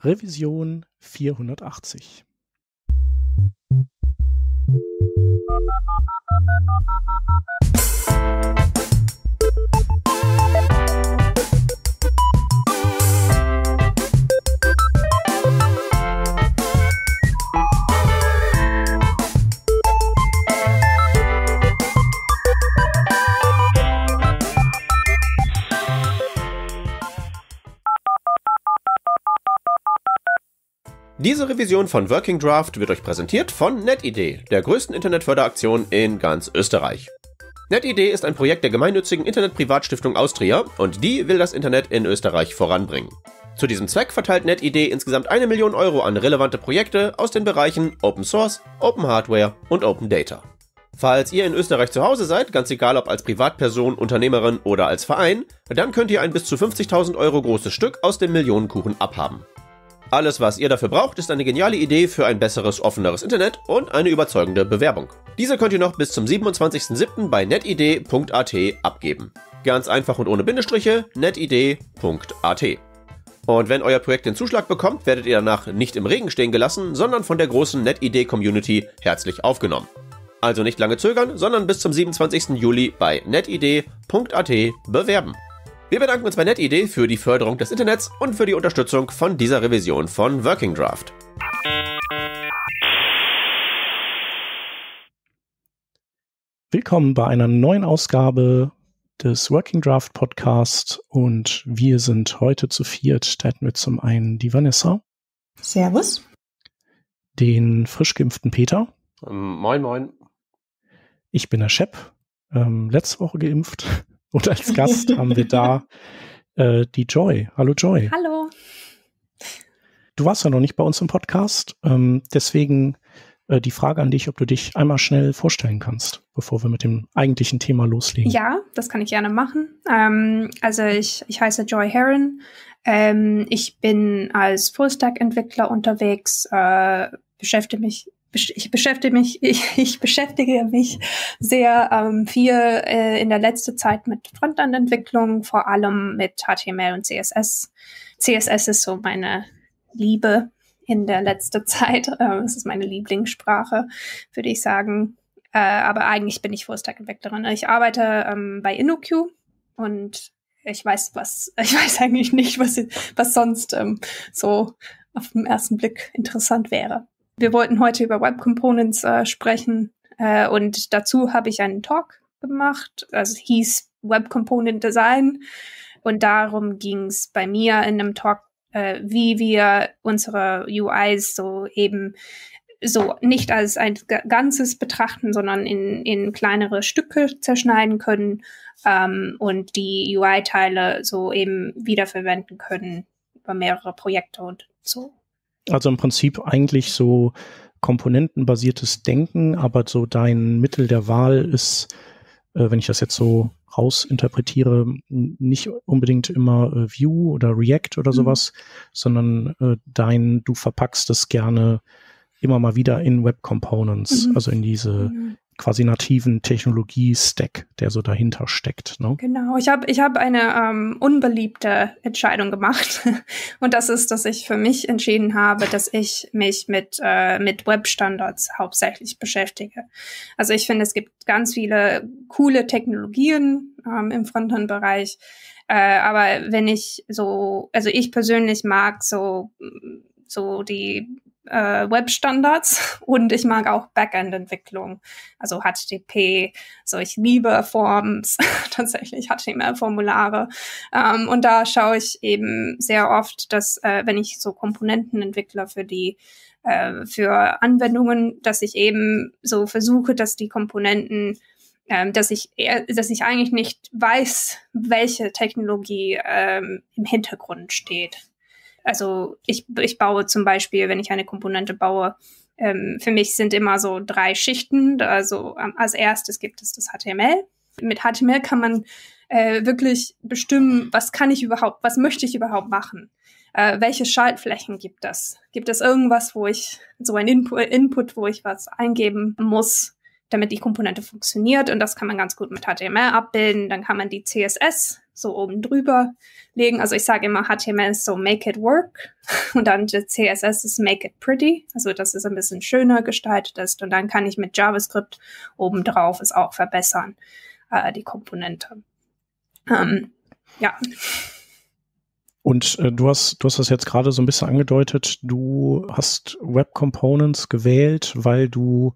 Revision 480. Diese Revision von Working Draft wird euch präsentiert von NetID, der größten Internetförderaktion in ganz Österreich. NetID ist ein Projekt der gemeinnützigen Internetprivatstiftung Austria und die will das Internet in Österreich voranbringen. Zu diesem Zweck verteilt NetID insgesamt eine Million Euro an relevante Projekte aus den Bereichen Open Source, Open Hardware und Open Data. Falls ihr in Österreich zu Hause seid, ganz egal ob als Privatperson, Unternehmerin oder als Verein, dann könnt ihr ein bis zu 50.000 Euro großes Stück aus dem Millionenkuchen abhaben. Alles, was ihr dafür braucht, ist eine geniale Idee für ein besseres, offeneres Internet und eine überzeugende Bewerbung. Diese könnt ihr noch bis zum 27.07. bei netidee.at abgeben. Ganz einfach und ohne Bindestriche, netidee.at. Und wenn euer Projekt den Zuschlag bekommt, werdet ihr danach nicht im Regen stehen gelassen, sondern von der großen NetID-Community herzlich aufgenommen. Also nicht lange zögern, sondern bis zum 27. Juli bei netidee.at bewerben. Wir bedanken uns bei NetID für die Förderung des Internets und für die Unterstützung von dieser Revision von Working Draft. Willkommen bei einer neuen Ausgabe des Working Draft Podcast und wir sind heute zu viert. Da hätten wir zum einen die Vanessa. Servus. Den frisch geimpften Peter. Ähm, moin, moin. Ich bin der Shep, ähm, letzte Woche geimpft. Und als Gast haben wir da äh, die Joy. Hallo Joy. Hallo. Du warst ja noch nicht bei uns im Podcast, ähm, deswegen äh, die Frage an dich, ob du dich einmal schnell vorstellen kannst, bevor wir mit dem eigentlichen Thema loslegen. Ja, das kann ich gerne machen. Ähm, also ich, ich heiße Joy Heron. Ähm, ich bin als Fullstack-Entwickler unterwegs, äh, beschäftige mich ich beschäftige mich, ich, ich beschäftige mich sehr ähm, viel äh, in der letzten Zeit mit Frontend-Entwicklung, vor allem mit HTML und CSS. CSS ist so meine Liebe in der letzten Zeit. Äh, es ist meine Lieblingssprache, würde ich sagen. Äh, aber eigentlich bin ich Full-Stack-Entwicklerin. Ich arbeite ähm, bei InnoQ und ich weiß was, ich weiß eigentlich nicht, was, was sonst ähm, so auf den ersten Blick interessant wäre. Wir wollten heute über Web Components äh, sprechen äh, und dazu habe ich einen Talk gemacht. Also hieß Web Component Design und darum ging es bei mir in einem Talk, äh, wie wir unsere UIs so eben so nicht als ein Ganzes betrachten, sondern in, in kleinere Stücke zerschneiden können ähm, und die UI-Teile so eben wiederverwenden können über mehrere Projekte und so. Also im Prinzip eigentlich so komponentenbasiertes Denken, aber so dein Mittel der Wahl ist, äh, wenn ich das jetzt so rausinterpretiere, nicht unbedingt immer äh, Vue oder React oder mhm. sowas, sondern äh, dein, du verpackst es gerne immer mal wieder in Web Components, mhm. also in diese mhm quasi nativen Technologie-Stack, der so dahinter steckt. Ne? Genau, ich habe ich hab eine ähm, unbeliebte Entscheidung gemacht und das ist, dass ich für mich entschieden habe, dass ich mich mit, äh, mit Web-Standards hauptsächlich beschäftige. Also ich finde, es gibt ganz viele coole Technologien ähm, im Frontend-Bereich, äh, aber wenn ich so, also ich persönlich mag so so die äh, Web-Standards und ich mag auch Backend-Entwicklung, also HTTP. So ich liebe Forms, tatsächlich HTML-Formulare. Ähm, und da schaue ich eben sehr oft, dass äh, wenn ich so Komponenten entwickle für die äh, für Anwendungen, dass ich eben so versuche, dass die Komponenten ähm, dass ich eher, dass ich eigentlich nicht weiß, welche Technologie ähm, im Hintergrund steht. Also ich, ich baue zum Beispiel, wenn ich eine Komponente baue, ähm, für mich sind immer so drei Schichten. Also ähm, als erstes gibt es das HTML. Mit HTML kann man äh, wirklich bestimmen, was kann ich überhaupt, was möchte ich überhaupt machen. Äh, welche Schaltflächen gibt es? Gibt es irgendwas, wo ich so ein Input, Input, wo ich was eingeben muss? Damit die Komponente funktioniert. Und das kann man ganz gut mit HTML abbilden. Dann kann man die CSS so oben drüber legen. Also ich sage immer, HTML ist so make it work und dann die CSS ist make it pretty. Also dass es ein bisschen schöner gestaltet ist. Und dann kann ich mit JavaScript obendrauf es auch verbessern, äh, die Komponente. Ähm, ja. Und äh, du hast, du hast das jetzt gerade so ein bisschen angedeutet. Du hast Web Components gewählt, weil du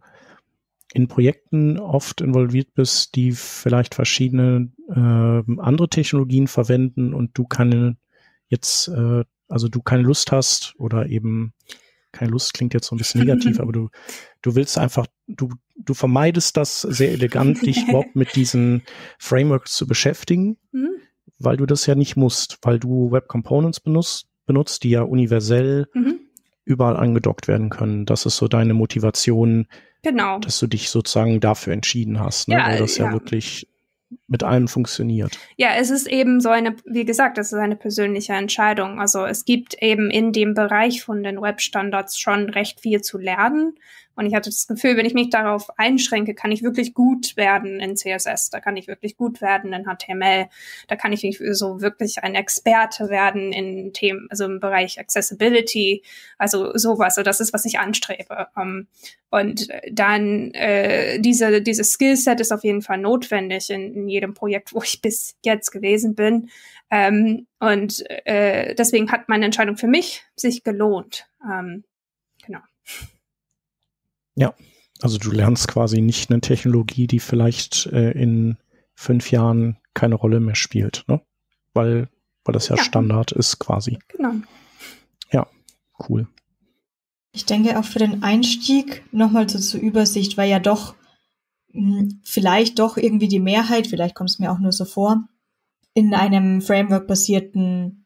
in Projekten oft involviert bist, die vielleicht verschiedene äh, andere Technologien verwenden und du keine jetzt, äh, also du keine Lust hast oder eben keine Lust klingt jetzt so ein bisschen negativ, aber du, du willst einfach, du, du vermeidest das sehr elegant, dich überhaupt mit diesen Frameworks zu beschäftigen, mhm. weil du das ja nicht musst, weil du Web Components benutzt, benutzt die ja universell mhm. überall angedockt werden können. Das ist so deine Motivation, Genau. Dass du dich sozusagen dafür entschieden hast, ne? Ja, weil das ja, ja wirklich mit allem funktioniert. Ja, es ist eben so eine, wie gesagt, das ist eine persönliche Entscheidung. Also es gibt eben in dem Bereich von den Webstandards schon recht viel zu lernen. Und ich hatte das Gefühl, wenn ich mich darauf einschränke, kann ich wirklich gut werden in CSS, da kann ich wirklich gut werden in HTML, da kann ich so wirklich ein Experte werden in Themen, also im Bereich Accessibility, also sowas. So das ist, was ich anstrebe. Um, und dann äh, diese dieses Skillset ist auf jeden Fall notwendig in, in jedem Projekt, wo ich bis jetzt gewesen bin. Ähm, und äh, deswegen hat meine Entscheidung für mich sich gelohnt. Ähm, genau. Ja, also du lernst quasi nicht eine Technologie, die vielleicht äh, in fünf Jahren keine Rolle mehr spielt, ne? Weil, weil das ja, ja. Standard ist quasi. Genau. Ja, cool. Ich denke auch für den Einstieg nochmal so zur Übersicht, weil ja doch mh, hm, vielleicht doch irgendwie die Mehrheit, vielleicht kommt es mir auch nur so vor, in einem Framework-basierten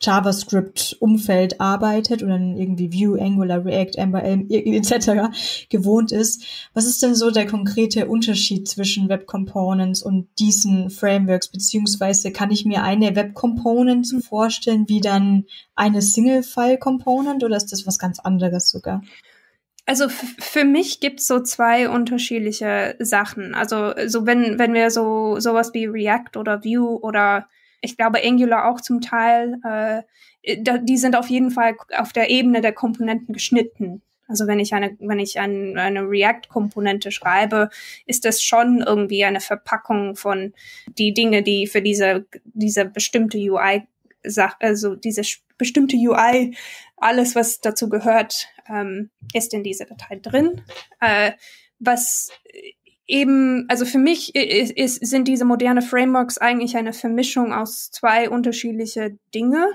JavaScript-Umfeld arbeitet oder irgendwie Vue, Angular, React, MVM etc. gewohnt ist. Was ist denn so der konkrete Unterschied zwischen Web Components und diesen Frameworks? Beziehungsweise kann ich mir eine Web Component vorstellen wie dann eine Single-File Component oder ist das was ganz anderes sogar? Also für mich gibt's so zwei unterschiedliche Sachen. Also so wenn wenn wir so sowas wie React oder Vue oder ich glaube Angular auch zum Teil, äh, die sind auf jeden Fall auf der Ebene der Komponenten geschnitten. Also wenn ich eine, wenn ich ein, eine React-Komponente schreibe, ist das schon irgendwie eine Verpackung von die Dinge, die für diese, diese bestimmte UI, also diese bestimmte UI, alles, was dazu gehört, ähm, ist in dieser Datei drin. Äh, was eben, also für mich ist, ist, sind diese moderne Frameworks eigentlich eine Vermischung aus zwei unterschiedliche Dinge.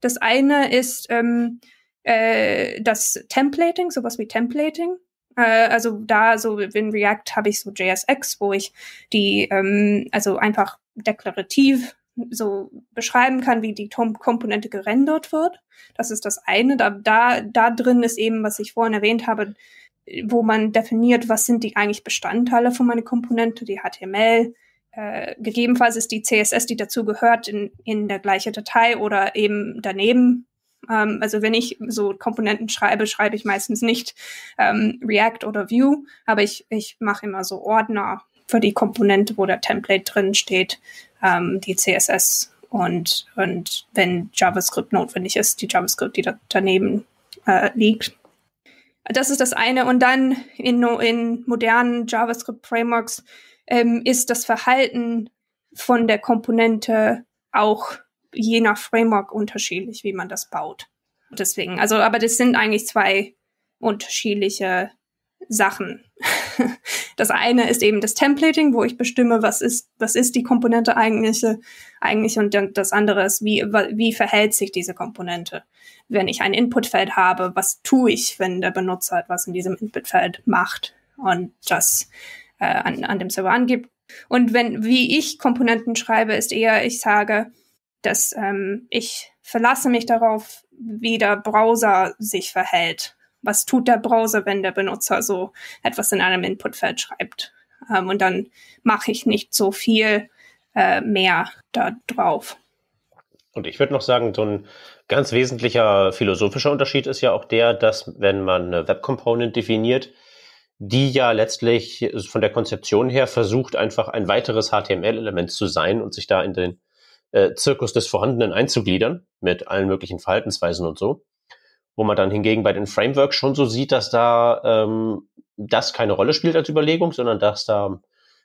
Das eine ist ähm, äh, das Templating, sowas wie Templating. Äh, also da so in React habe ich so JSX, wo ich die ähm, also einfach deklarativ so beschreiben kann, wie die Tom Komponente gerendert wird. Das ist das eine. Da, da, da drin ist eben, was ich vorhin erwähnt habe, wo man definiert, was sind die eigentlich Bestandteile von meiner Komponente, die HTML. Äh, gegebenenfalls ist die CSS, die dazu gehört, in, in der gleiche Datei oder eben daneben. Ähm, also wenn ich so Komponenten schreibe, schreibe ich meistens nicht ähm, React oder Vue, aber ich, ich mache immer so Ordner für die Komponente, wo der Template drin steht, ähm, die CSS und, und wenn JavaScript notwendig ist, die JavaScript, die da daneben äh, liegt. Das ist das eine. Und dann in, in modernen JavaScript-Frameworks ähm, ist das Verhalten von der Komponente auch je nach Framework unterschiedlich, wie man das baut. Deswegen, also, aber das sind eigentlich zwei unterschiedliche Sachen. Das eine ist eben das Templating, wo ich bestimme, was ist, was ist die Komponente eigentlich, eigentlich und das andere ist, wie, wie verhält sich diese Komponente. Wenn ich ein Inputfeld habe, was tue ich, wenn der Benutzer etwas in diesem Inputfeld macht und das äh, an, an dem Server angibt. Und wenn, wie ich Komponenten schreibe, ist eher, ich sage, dass ähm, ich verlasse mich darauf, wie der Browser sich verhält was tut der Browser, wenn der Benutzer so etwas in einem Inputfeld schreibt. Ähm, und dann mache ich nicht so viel äh, mehr da drauf. Und ich würde noch sagen, so ein ganz wesentlicher philosophischer Unterschied ist ja auch der, dass wenn man eine Web Component definiert, die ja letztlich von der Konzeption her versucht, einfach ein weiteres HTML-Element zu sein und sich da in den äh, Zirkus des Vorhandenen einzugliedern mit allen möglichen Verhaltensweisen und so. Wo man dann hingegen bei den Frameworks schon so sieht, dass da ähm, das keine Rolle spielt als Überlegung, sondern dass da,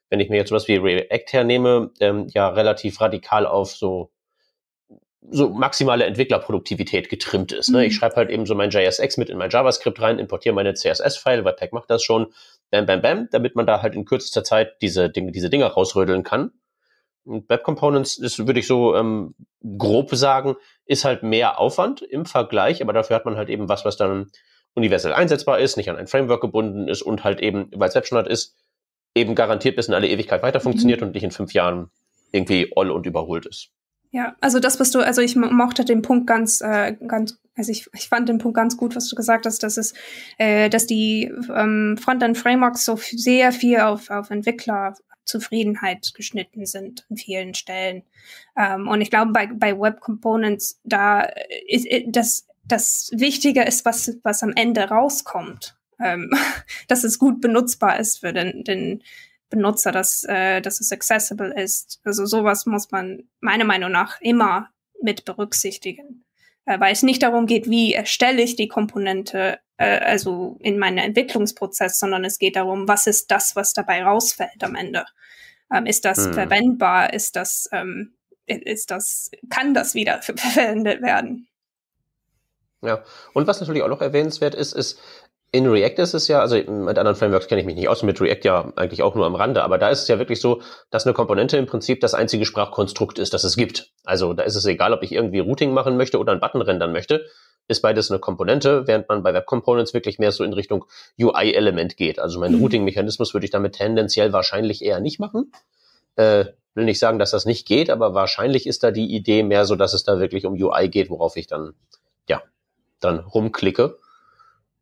wenn ich mir jetzt sowas wie React hernehme, ähm, ja relativ radikal auf so so maximale Entwicklerproduktivität getrimmt ist. Ne? Mhm. Ich schreibe halt eben so mein JSX mit in mein JavaScript rein, importiere meine CSS-File, Webpack macht das schon, bam, bam, bam, damit man da halt in kürzester Zeit diese Dinge, diese Dinge rausrödeln kann. Web Components ist, würde ich so ähm, grob sagen, ist halt mehr Aufwand im Vergleich, aber dafür hat man halt eben was, was dann universell einsetzbar ist, nicht an ein Framework gebunden ist und halt eben, weil es Webstandard ist, eben garantiert bis in alle Ewigkeit weiter funktioniert mhm. und nicht in fünf Jahren irgendwie all und überholt ist. Ja, also das, was du, also ich mochte den Punkt ganz, äh, ganz, also ich, ich fand den Punkt ganz gut, was du gesagt hast, dass es, äh, dass die ähm, Frontend-Frameworks so sehr viel auf, auf Entwicklerzufriedenheit geschnitten sind an vielen Stellen. Ähm, und ich glaube, bei, bei Web Components, da ist, ist das, das Wichtige ist, was, was am Ende rauskommt. Ähm, dass es gut benutzbar ist für den, den Benutzer, dass, äh, dass es accessible ist. Also sowas muss man meiner Meinung nach immer mit berücksichtigen. Äh, weil es nicht darum geht, wie erstelle ich die Komponente, äh, also in meinen Entwicklungsprozess, sondern es geht darum, was ist das, was dabei rausfällt am Ende. Ähm, ist das hm. verwendbar? Ist das, ähm, ist das, kann das wieder verwendet werden? Ja, und was natürlich auch noch erwähnenswert ist, ist, in React ist es ja, also mit anderen Frameworks kenne ich mich nicht aus, mit React ja eigentlich auch nur am Rande, aber da ist es ja wirklich so, dass eine Komponente im Prinzip das einzige Sprachkonstrukt ist, das es gibt. Also da ist es egal, ob ich irgendwie Routing machen möchte oder einen Button rendern möchte, ist beides eine Komponente, während man bei Web Components wirklich mehr so in Richtung UI-Element geht. Also mein mhm. Routing-Mechanismus würde ich damit tendenziell wahrscheinlich eher nicht machen. Äh, will nicht sagen, dass das nicht geht, aber wahrscheinlich ist da die Idee mehr so, dass es da wirklich um UI geht, worauf ich dann, ja, dann rumklicke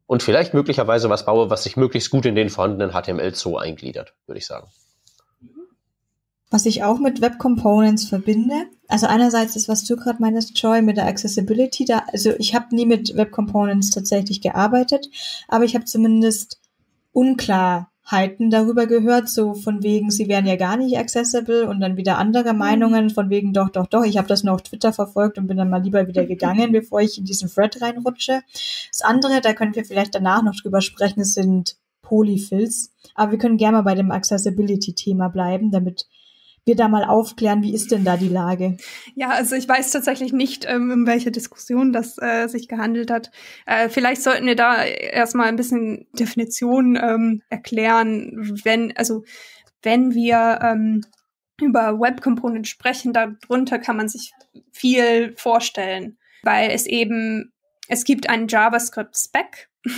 und vielleicht möglicherweise was baue, was sich möglichst gut in den vorhandenen HTML-Zoo eingliedert, würde ich sagen. Was ich auch mit Web Components verbinde, also einerseits ist, was du gerade meinst, Joy, mit der Accessibility, da, also ich habe nie mit Web Components tatsächlich gearbeitet, aber ich habe zumindest unklar Halten darüber gehört, so von wegen, sie wären ja gar nicht accessible und dann wieder andere mhm. Meinungen von wegen, doch, doch, doch, ich habe das nur auf Twitter verfolgt und bin dann mal lieber wieder gegangen, bevor ich in diesen Thread reinrutsche. Das andere, da können wir vielleicht danach noch drüber sprechen, sind Polyfills. Aber wir können gerne mal bei dem Accessibility-Thema bleiben, damit wir da mal aufklären, wie ist denn da die Lage? Ja, also ich weiß tatsächlich nicht, ähm, um welche Diskussion das äh, sich gehandelt hat. Äh, vielleicht sollten wir da erstmal ein bisschen Definition ähm, erklären, wenn, also wenn wir ähm, über Web Component sprechen, darunter kann man sich viel vorstellen, weil es eben, es gibt einen JavaScript Spec,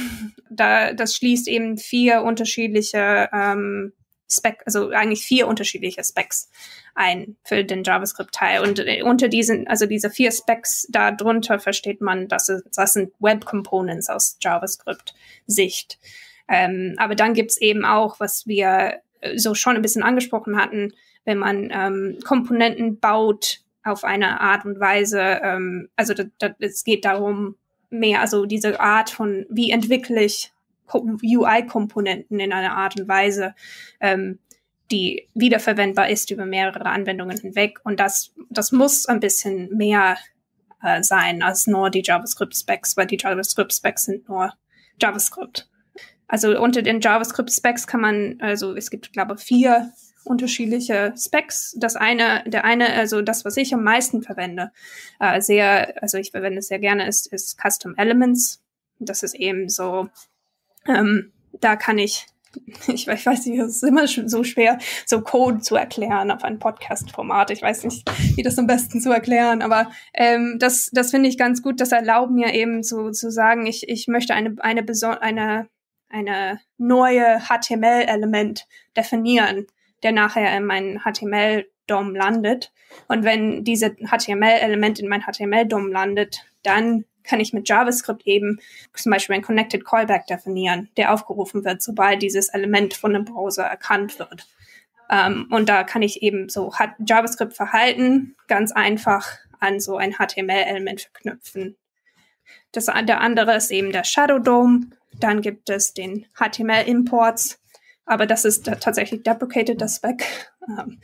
da, das schließt eben vier unterschiedliche ähm, Spec, also eigentlich vier unterschiedliche Specs ein für den JavaScript-Teil. Und äh, unter diesen, also diese vier Specs darunter versteht man, dass es, das sind Web Components aus JavaScript-Sicht. Ähm, aber dann gibt's eben auch, was wir äh, so schon ein bisschen angesprochen hatten, wenn man ähm, Komponenten baut auf eine Art und Weise, ähm, also es geht darum, mehr, also diese Art von, wie entwickle ich UI-Komponenten in einer Art und Weise, ähm, die wiederverwendbar ist über mehrere Anwendungen hinweg. Und das, das muss ein bisschen mehr äh, sein als nur die JavaScript-Specs, weil die JavaScript-Specs sind nur JavaScript. Also unter den JavaScript-Specs kann man, also es gibt, glaube ich, vier unterschiedliche Specs. Das eine, der eine, also das, was ich am meisten verwende, äh, sehr, also ich verwende es sehr gerne, ist, ist Custom Elements. Das ist eben so ähm, da kann ich, ich, ich weiß nicht, es ist immer so schwer, so Code zu erklären auf ein Podcast-Format. Ich weiß nicht, wie das am besten zu erklären, aber ähm, das, das finde ich ganz gut. Das erlaubt mir eben so zu sagen, ich, ich möchte eine, eine, eine, eine neue HTML-Element definieren, der nachher in meinen HTML-DOM landet. Und wenn diese HTML-Element in mein HTML-DOM landet, dann kann ich mit JavaScript eben zum Beispiel ein Connected Callback definieren, der aufgerufen wird, sobald dieses Element von einem Browser erkannt wird. Ähm, und da kann ich eben so JavaScript-Verhalten ganz einfach an so ein HTML-Element verknüpfen. Das, der andere ist eben der Shadow Dome. dann gibt es den HTML-Imports, aber das ist tatsächlich deprecated, das Spec. Ähm,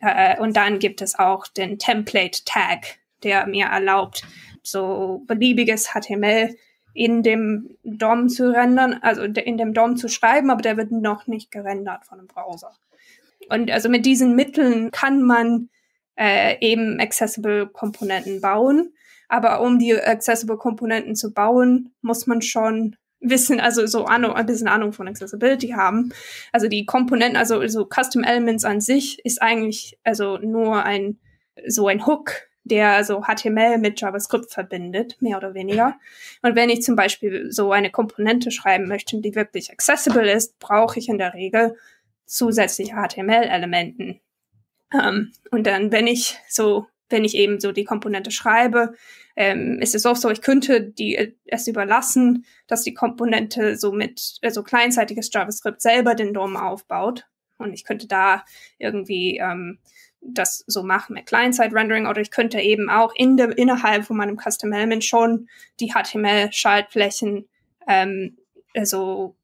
äh, und dann gibt es auch den Template-Tag, der mir erlaubt, so beliebiges HTML in dem DOM zu rendern, also in dem DOM zu schreiben, aber der wird noch nicht gerendert von dem Browser. Und also mit diesen Mitteln kann man äh, eben accessible Komponenten bauen. Aber um die accessible Komponenten zu bauen, muss man schon wissen, also so Ahnung, ein bisschen Ahnung von Accessibility haben. Also die Komponenten, also so Custom Elements an sich ist eigentlich also nur ein so ein Hook, der so HTML mit JavaScript verbindet, mehr oder weniger. Und wenn ich zum Beispiel so eine Komponente schreiben möchte, die wirklich accessible ist, brauche ich in der Regel zusätzliche HTML-Elementen. Ähm, und dann, wenn ich so, wenn ich eben so die Komponente schreibe, ähm, ist es auch so, ich könnte die äh, es überlassen, dass die Komponente so mit äh, so kleinzeitiges JavaScript selber den DOM aufbaut. Und ich könnte da irgendwie ähm, das so machen mit Client-Side-Rendering oder ich könnte eben auch in dem, innerhalb von meinem Custom Element schon die HTML-Schaltflächen ähm, also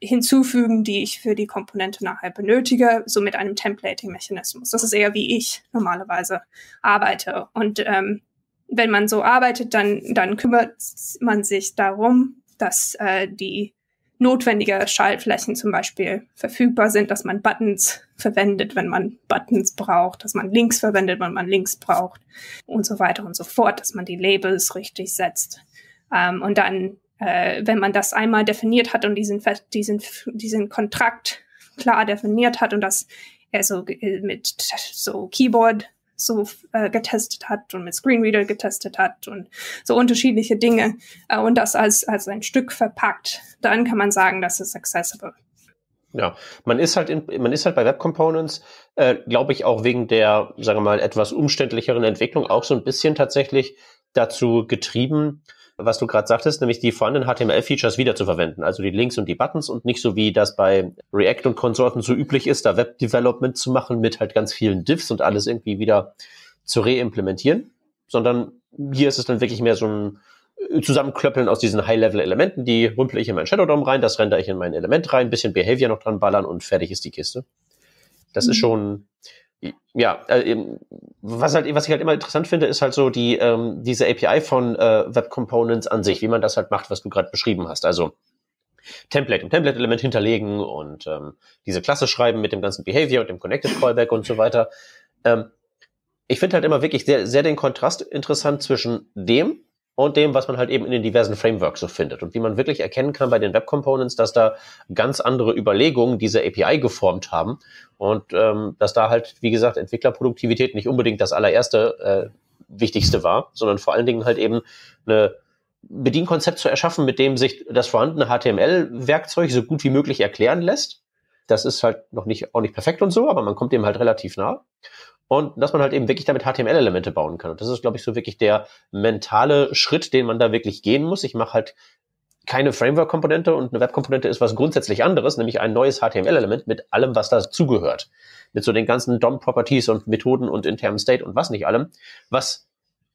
hinzufügen, die ich für die Komponente nachher benötige, so mit einem Templating-Mechanismus. Das ist eher wie ich normalerweise arbeite. Und ähm, wenn man so arbeitet, dann, dann kümmert man sich darum, dass äh, die notwendige Schaltflächen zum Beispiel verfügbar sind, dass man Buttons verwendet, wenn man Buttons braucht, dass man Links verwendet, wenn man Links braucht und so weiter und so fort, dass man die Labels richtig setzt. Ähm, und dann äh, wenn man das einmal definiert hat und diesen, diesen, diesen Kontrakt klar definiert hat und das er so mit so Keyboard so äh, getestet hat und mit Screenreader getestet hat und so unterschiedliche Dinge äh, und das als, als ein Stück verpackt, dann kann man sagen, das ist accessible. Ja, man ist halt in, man ist halt bei Web Components, äh, glaube ich, auch wegen der, sagen wir mal, etwas umständlicheren Entwicklung auch so ein bisschen tatsächlich dazu getrieben, was du gerade sagtest, nämlich die vorhandenen HTML-Features wiederzuverwenden, also die Links und die Buttons und nicht so wie das bei React und Konsorten so üblich ist, da Web-Development zu machen mit halt ganz vielen Diffs und alles irgendwie wieder zu reimplementieren, sondern hier ist es dann wirklich mehr so ein Zusammenklöppeln aus diesen High-Level-Elementen, die rümpel ich in mein Shadow DOM rein, das render ich in mein Element rein, bisschen Behavior noch dran ballern und fertig ist die Kiste. Das mhm. ist schon, ja, äh, was halt, was ich halt immer interessant finde, ist halt so die ähm, diese API von äh, Web Components an sich, wie man das halt macht, was du gerade beschrieben hast. Also Template im Template-Element hinterlegen und ähm, diese Klasse schreiben mit dem ganzen Behavior und dem Connected Callback und so weiter. Ähm, ich finde halt immer wirklich sehr, sehr den Kontrast interessant zwischen dem, und dem, was man halt eben in den diversen Frameworks so findet. Und wie man wirklich erkennen kann bei den Web Components, dass da ganz andere Überlegungen diese API geformt haben und ähm, dass da halt, wie gesagt, Entwicklerproduktivität nicht unbedingt das allererste äh, Wichtigste war, sondern vor allen Dingen halt eben eine Bedienkonzept zu erschaffen, mit dem sich das vorhandene HTML-Werkzeug so gut wie möglich erklären lässt. Das ist halt noch nicht, auch nicht perfekt und so, aber man kommt dem halt relativ nah und dass man halt eben wirklich damit HTML-Elemente bauen kann. Und das ist, glaube ich, so wirklich der mentale Schritt, den man da wirklich gehen muss. Ich mache halt keine Framework-Komponente und eine Web-Komponente ist was grundsätzlich anderes, nämlich ein neues HTML-Element mit allem, was dazugehört. Mit so den ganzen DOM-Properties und Methoden und internen State und was nicht allem, was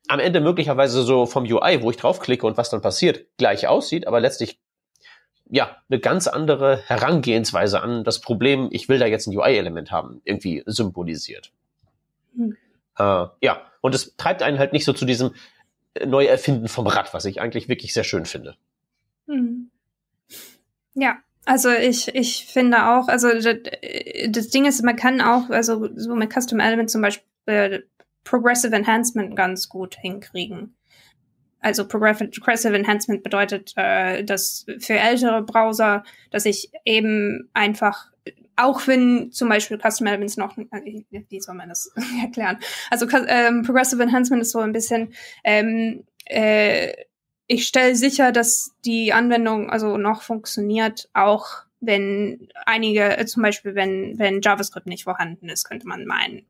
am Ende möglicherweise so vom UI, wo ich draufklicke und was dann passiert, gleich aussieht, aber letztlich ja, eine ganz andere Herangehensweise an das Problem, ich will da jetzt ein UI-Element haben, irgendwie symbolisiert. Hm. Äh, ja, und es treibt einen halt nicht so zu diesem Neuerfinden vom Rad, was ich eigentlich wirklich sehr schön finde. Hm. Ja, also ich, ich finde auch, also das, das, Ding ist, man kann auch, also so mit Custom Element zum Beispiel Progressive Enhancement ganz gut hinkriegen. Also Progressive Enhancement bedeutet, äh, dass für ältere Browser, dass ich eben einfach auch wenn zum Beispiel Custom Elements noch, äh, wie soll man das erklären? Also ähm, Progressive Enhancement ist so ein bisschen, ähm, äh, ich stelle sicher, dass die Anwendung also noch funktioniert, auch wenn einige, äh, zum Beispiel wenn, wenn JavaScript nicht vorhanden ist, könnte man meinen.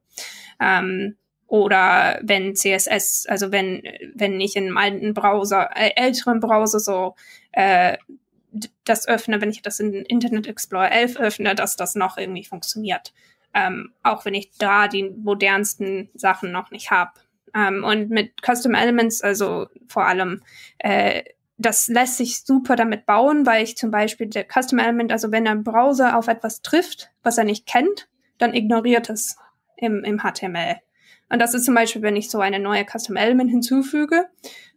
Ähm, oder wenn CSS, also wenn, wenn ich in einem alten Browser, äh, älteren Browser so äh, das öffne, wenn ich das in Internet Explorer 11 öffne, dass das noch irgendwie funktioniert. Ähm, auch wenn ich da die modernsten Sachen noch nicht habe. Ähm, und mit Custom Elements, also vor allem, äh, das lässt sich super damit bauen, weil ich zum Beispiel der Custom Element, also wenn ein Browser auf etwas trifft, was er nicht kennt, dann ignoriert es im, im HTML. Und das ist zum Beispiel, wenn ich so eine neue Custom Element hinzufüge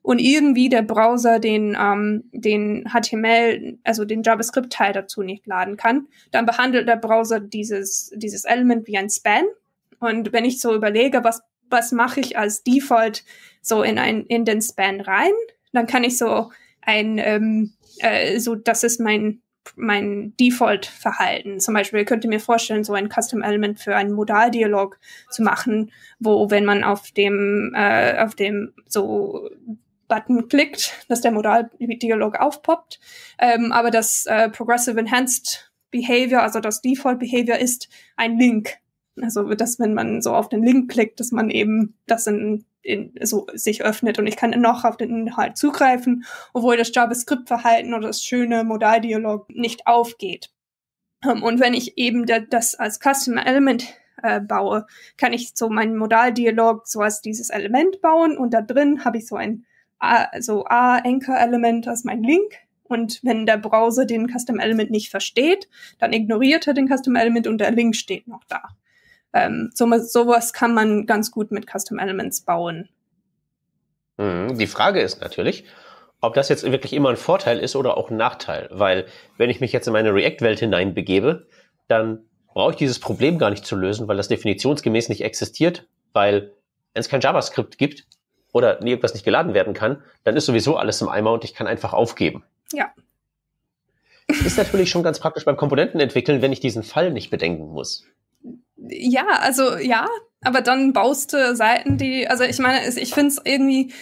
und irgendwie der Browser den, ähm, den HTML, also den JavaScript-Teil dazu nicht laden kann, dann behandelt der Browser dieses, dieses Element wie ein Span. Und wenn ich so überlege, was, was mache ich als Default so in ein, in den Span rein, dann kann ich so ein, ähm, äh, so, das ist mein, mein Default-Verhalten. Zum Beispiel könnt ihr mir vorstellen, so ein Custom-Element für einen Modaldialog zu machen, wo, wenn man auf dem, äh, auf dem so Button klickt, dass der Modaldialog aufpoppt. Ähm, aber das äh, Progressive Enhanced Behavior, also das Default Behavior ist ein Link. Also, dass wenn man so auf den Link klickt, dass man eben das in in, so sich öffnet und ich kann noch auf den Inhalt zugreifen, obwohl das JavaScript-Verhalten oder das schöne Modaldialog nicht aufgeht. Ähm, und wenn ich eben da, das als Custom Element äh, baue, kann ich so meinen Modaldialog so als dieses Element bauen und da drin habe ich so ein A, so A-Anchor-Element als mein Link und wenn der Browser den Custom Element nicht versteht, dann ignoriert er den Custom Element und der Link steht noch da. Ähm, so, sowas kann man ganz gut mit Custom Elements bauen. Mhm. Die Frage ist natürlich, ob das jetzt wirklich immer ein Vorteil ist oder auch ein Nachteil. Weil wenn ich mich jetzt in meine React-Welt hineinbegebe, dann brauche ich dieses Problem gar nicht zu lösen, weil das definitionsgemäß nicht existiert, weil wenn es kein JavaScript gibt oder irgendwas nicht geladen werden kann, dann ist sowieso alles im Eimer und ich kann einfach aufgeben. Ja. Ist natürlich schon ganz praktisch beim Komponentenentwickeln, wenn ich diesen Fall nicht bedenken muss ja, also ja, aber dann baust du Seiten, die, also ich meine, ich finde es irgendwie,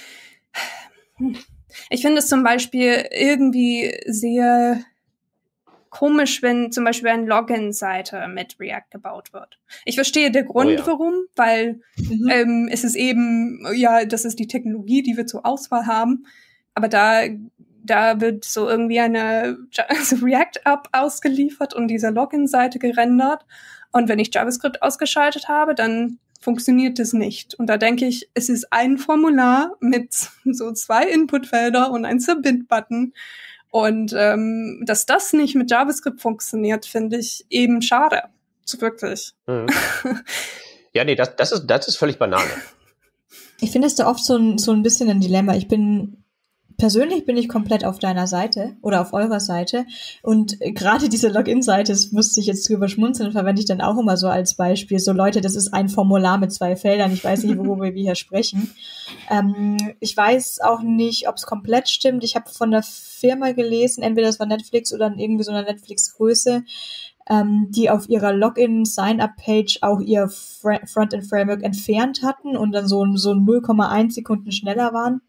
ich finde es zum Beispiel irgendwie sehr komisch, wenn zum Beispiel eine Login-Seite mit React gebaut wird. Ich verstehe den Grund, oh ja. warum, weil mhm. ähm, es ist eben, ja, das ist die Technologie, die wir zur Auswahl haben. Aber da, da wird so irgendwie eine also React-App ausgeliefert und diese Login-Seite gerendert. Und wenn ich JavaScript ausgeschaltet habe, dann funktioniert es nicht. Und da denke ich, es ist ein Formular mit so zwei Inputfelder und ein Submit-Button. Und ähm, dass das nicht mit JavaScript funktioniert, finde ich eben schade. So wirklich. Mhm. Ja, nee, das, das, ist, das ist völlig Banane. Ich finde es da oft so ein, so ein bisschen ein Dilemma. Ich bin persönlich bin ich komplett auf deiner Seite oder auf eurer Seite. Und gerade diese Login-Seite, das musste ich jetzt drüber schmunzeln, verwende ich dann auch immer so als Beispiel. So Leute, das ist ein Formular mit zwei Feldern. Ich weiß nicht, worüber wir hier sprechen. Ähm, ich weiß auch nicht, ob es komplett stimmt. Ich habe von der Firma gelesen, entweder das war Netflix oder irgendwie so eine Netflix-Größe, ähm, die auf ihrer Login-Sign-Up-Page auch ihr Frontend-Framework entfernt hatten und dann so, so 0,1 Sekunden schneller waren.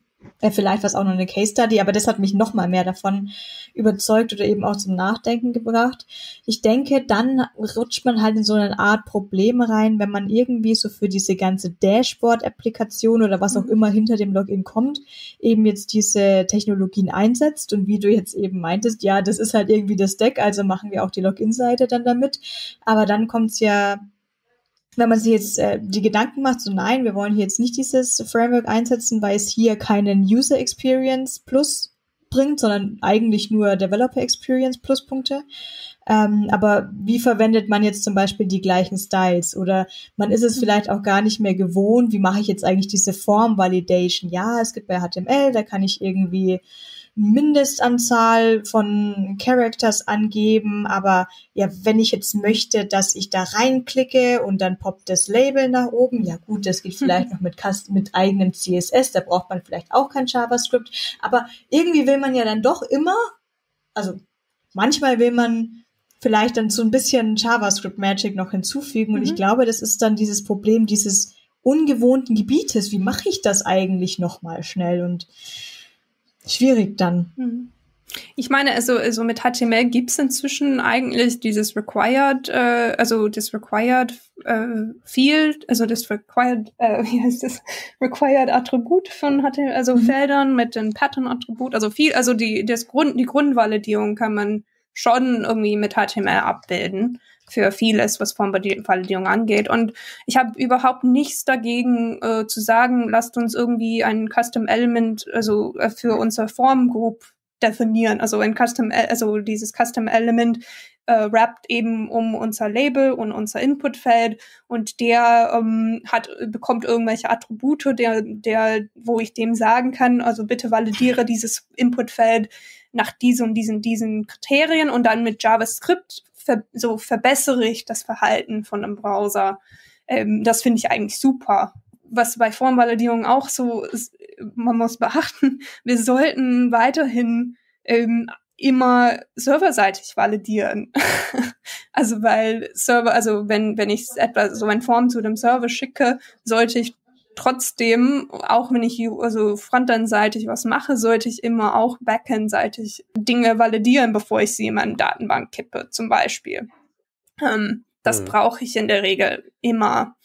Äh, vielleicht war es auch noch eine Case Study, aber das hat mich noch mal mehr davon überzeugt oder eben auch zum Nachdenken gebracht. Ich denke, dann rutscht man halt in so eine Art Problem rein, wenn man irgendwie so für diese ganze Dashboard-Applikation oder was auch mhm. immer hinter dem Login kommt, eben jetzt diese Technologien einsetzt und wie du jetzt eben meintest, ja, das ist halt irgendwie das Deck, also machen wir auch die Login-Seite dann damit. Aber dann kommt's ja wenn man sich jetzt äh, die Gedanken macht, so nein, wir wollen hier jetzt nicht dieses Framework einsetzen, weil es hier keinen User Experience Plus bringt, sondern eigentlich nur Developer Experience Pluspunkte. Ähm, aber wie verwendet man jetzt zum Beispiel die gleichen Styles? Oder man ist es vielleicht auch gar nicht mehr gewohnt, wie mache ich jetzt eigentlich diese Form Validation? Ja, es gibt bei HTML, da kann ich irgendwie Mindestanzahl von Characters angeben, aber ja, wenn ich jetzt möchte, dass ich da reinklicke und dann poppt das Label nach oben, ja gut, das geht vielleicht noch mit, mit eigenem CSS, da braucht man vielleicht auch kein JavaScript, aber irgendwie will man ja dann doch immer, also manchmal will man vielleicht dann so ein bisschen JavaScript Magic noch hinzufügen mhm. und ich mhm. glaube, das ist dann dieses Problem dieses ungewohnten Gebietes. Wie mache ich das eigentlich noch mal schnell und schwierig dann. Hm. Ich meine, also, also mit HTML gibt's inzwischen eigentlich dieses Required, äh, also das Required äh, Field, also das Required, äh, wie heißt das, Required Attribut von HTML, also mhm. Feldern mit dem Pattern-Attribut, also viel, also die, das Grund, die Grundvalidierung kann man schon irgendwie mit HTML abbilden für vieles, was Formvalidierung angeht. Und ich habe überhaupt nichts dagegen äh, zu sagen, lasst uns irgendwie ein Custom Element, also äh, für unser Form Group definieren. Also ein Custom, also dieses Custom Element äh, rappt eben um unser Label und unser Inputfeld und der ähm, hat bekommt irgendwelche Attribute, der der wo ich dem sagen kann, also bitte validiere dieses Inputfeld nach diesen und diesen diesen Kriterien und dann mit JavaScript ver so verbessere ich das Verhalten von einem Browser. Ähm, das finde ich eigentlich super. Was bei Formvalidierung auch so ist, man muss beachten, wir sollten weiterhin ähm, immer serverseitig validieren. also weil Server, also wenn, wenn ich etwa so ein Form zu dem Server schicke, sollte ich trotzdem, auch wenn ich also frontendseitig was mache, sollte ich immer auch backendseitig Dinge validieren, bevor ich sie in meine Datenbank kippe, zum Beispiel. Ähm, das mhm. brauche ich in der Regel immer.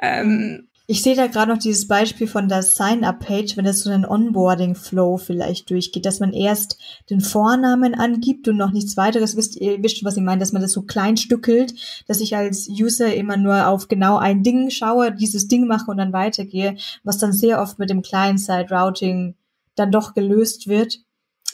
Ähm, ich sehe da gerade noch dieses Beispiel von der Sign-up-Page, wenn das so einen Onboarding-Flow vielleicht durchgeht, dass man erst den Vornamen angibt und noch nichts weiteres. Wisst ihr, wisst, was ich meine, dass man das so klein stückelt, dass ich als User immer nur auf genau ein Ding schaue, dieses Ding mache und dann weitergehe, was dann sehr oft mit dem Client-Side-Routing dann doch gelöst wird.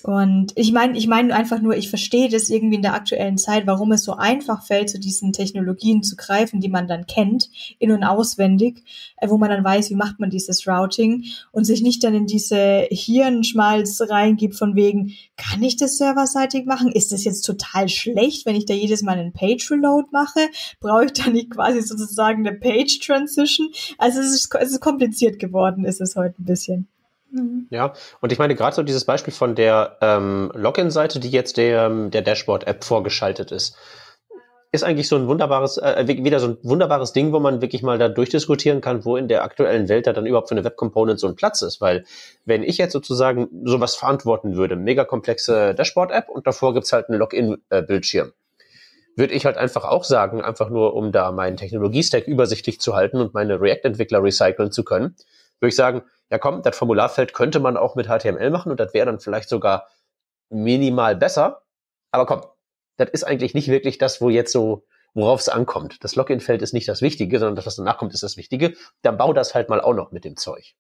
Und ich meine, ich meine einfach nur, ich verstehe das irgendwie in der aktuellen Zeit, warum es so einfach fällt, zu diesen Technologien zu greifen, die man dann kennt, in- und auswendig, äh, wo man dann weiß, wie macht man dieses Routing und sich nicht dann in diese Hirnschmalz reingibt von wegen, kann ich das serverseitig machen? Ist das jetzt total schlecht, wenn ich da jedes Mal einen Page Reload mache? Brauche ich da nicht quasi sozusagen eine Page Transition? Also es ist, es ist kompliziert geworden, ist es heute ein bisschen. Mhm. Ja, und ich meine gerade so dieses Beispiel von der ähm, Login-Seite, die jetzt der, der Dashboard-App vorgeschaltet ist, ist eigentlich so ein wunderbares, äh, wieder so ein wunderbares Ding, wo man wirklich mal da durchdiskutieren kann, wo in der aktuellen Welt da dann überhaupt für eine Web-Component so ein Platz ist. Weil wenn ich jetzt sozusagen sowas verantworten würde, mega komplexe Dashboard-App und davor gibt's halt einen Login-Bildschirm, würde ich halt einfach auch sagen, einfach nur um da meinen Technologie-Stack übersichtlich zu halten und meine React-Entwickler recyceln zu können, würde ich sagen, ja komm, das Formularfeld könnte man auch mit HTML machen und das wäre dann vielleicht sogar minimal besser. Aber komm, das ist eigentlich nicht wirklich das, wo jetzt so, worauf es ankommt. Das Login-Feld ist nicht das Wichtige, sondern das, was danach kommt, ist das Wichtige. Dann bau das halt mal auch noch mit dem Zeug.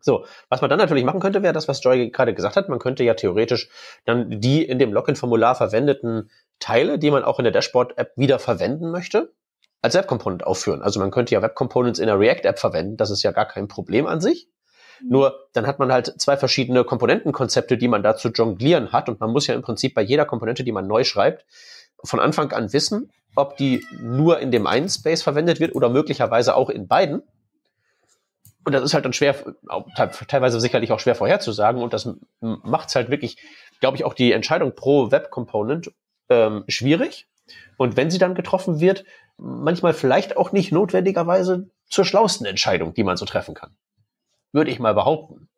So, was man dann natürlich machen könnte, wäre das, was Joy gerade gesagt hat. Man könnte ja theoretisch dann die in dem Login-Formular verwendeten Teile, die man auch in der Dashboard-App wieder verwenden möchte, als Web Component aufführen. Also man könnte ja Web Components in der React App verwenden. Das ist ja gar kein Problem an sich. Mhm. Nur dann hat man halt zwei verschiedene Komponentenkonzepte, die man da zu jonglieren hat. Und man muss ja im Prinzip bei jeder Komponente, die man neu schreibt, von Anfang an wissen, ob die nur in dem einen Space verwendet wird oder möglicherweise auch in beiden. Und das ist halt dann schwer, teilweise sicherlich auch schwer vorherzusagen. Und das macht es halt wirklich, glaube ich, auch die Entscheidung pro Web Component ähm, schwierig. Und wenn sie dann getroffen wird, manchmal vielleicht auch nicht notwendigerweise zur schlausten Entscheidung, die man so treffen kann. Würde ich mal behaupten.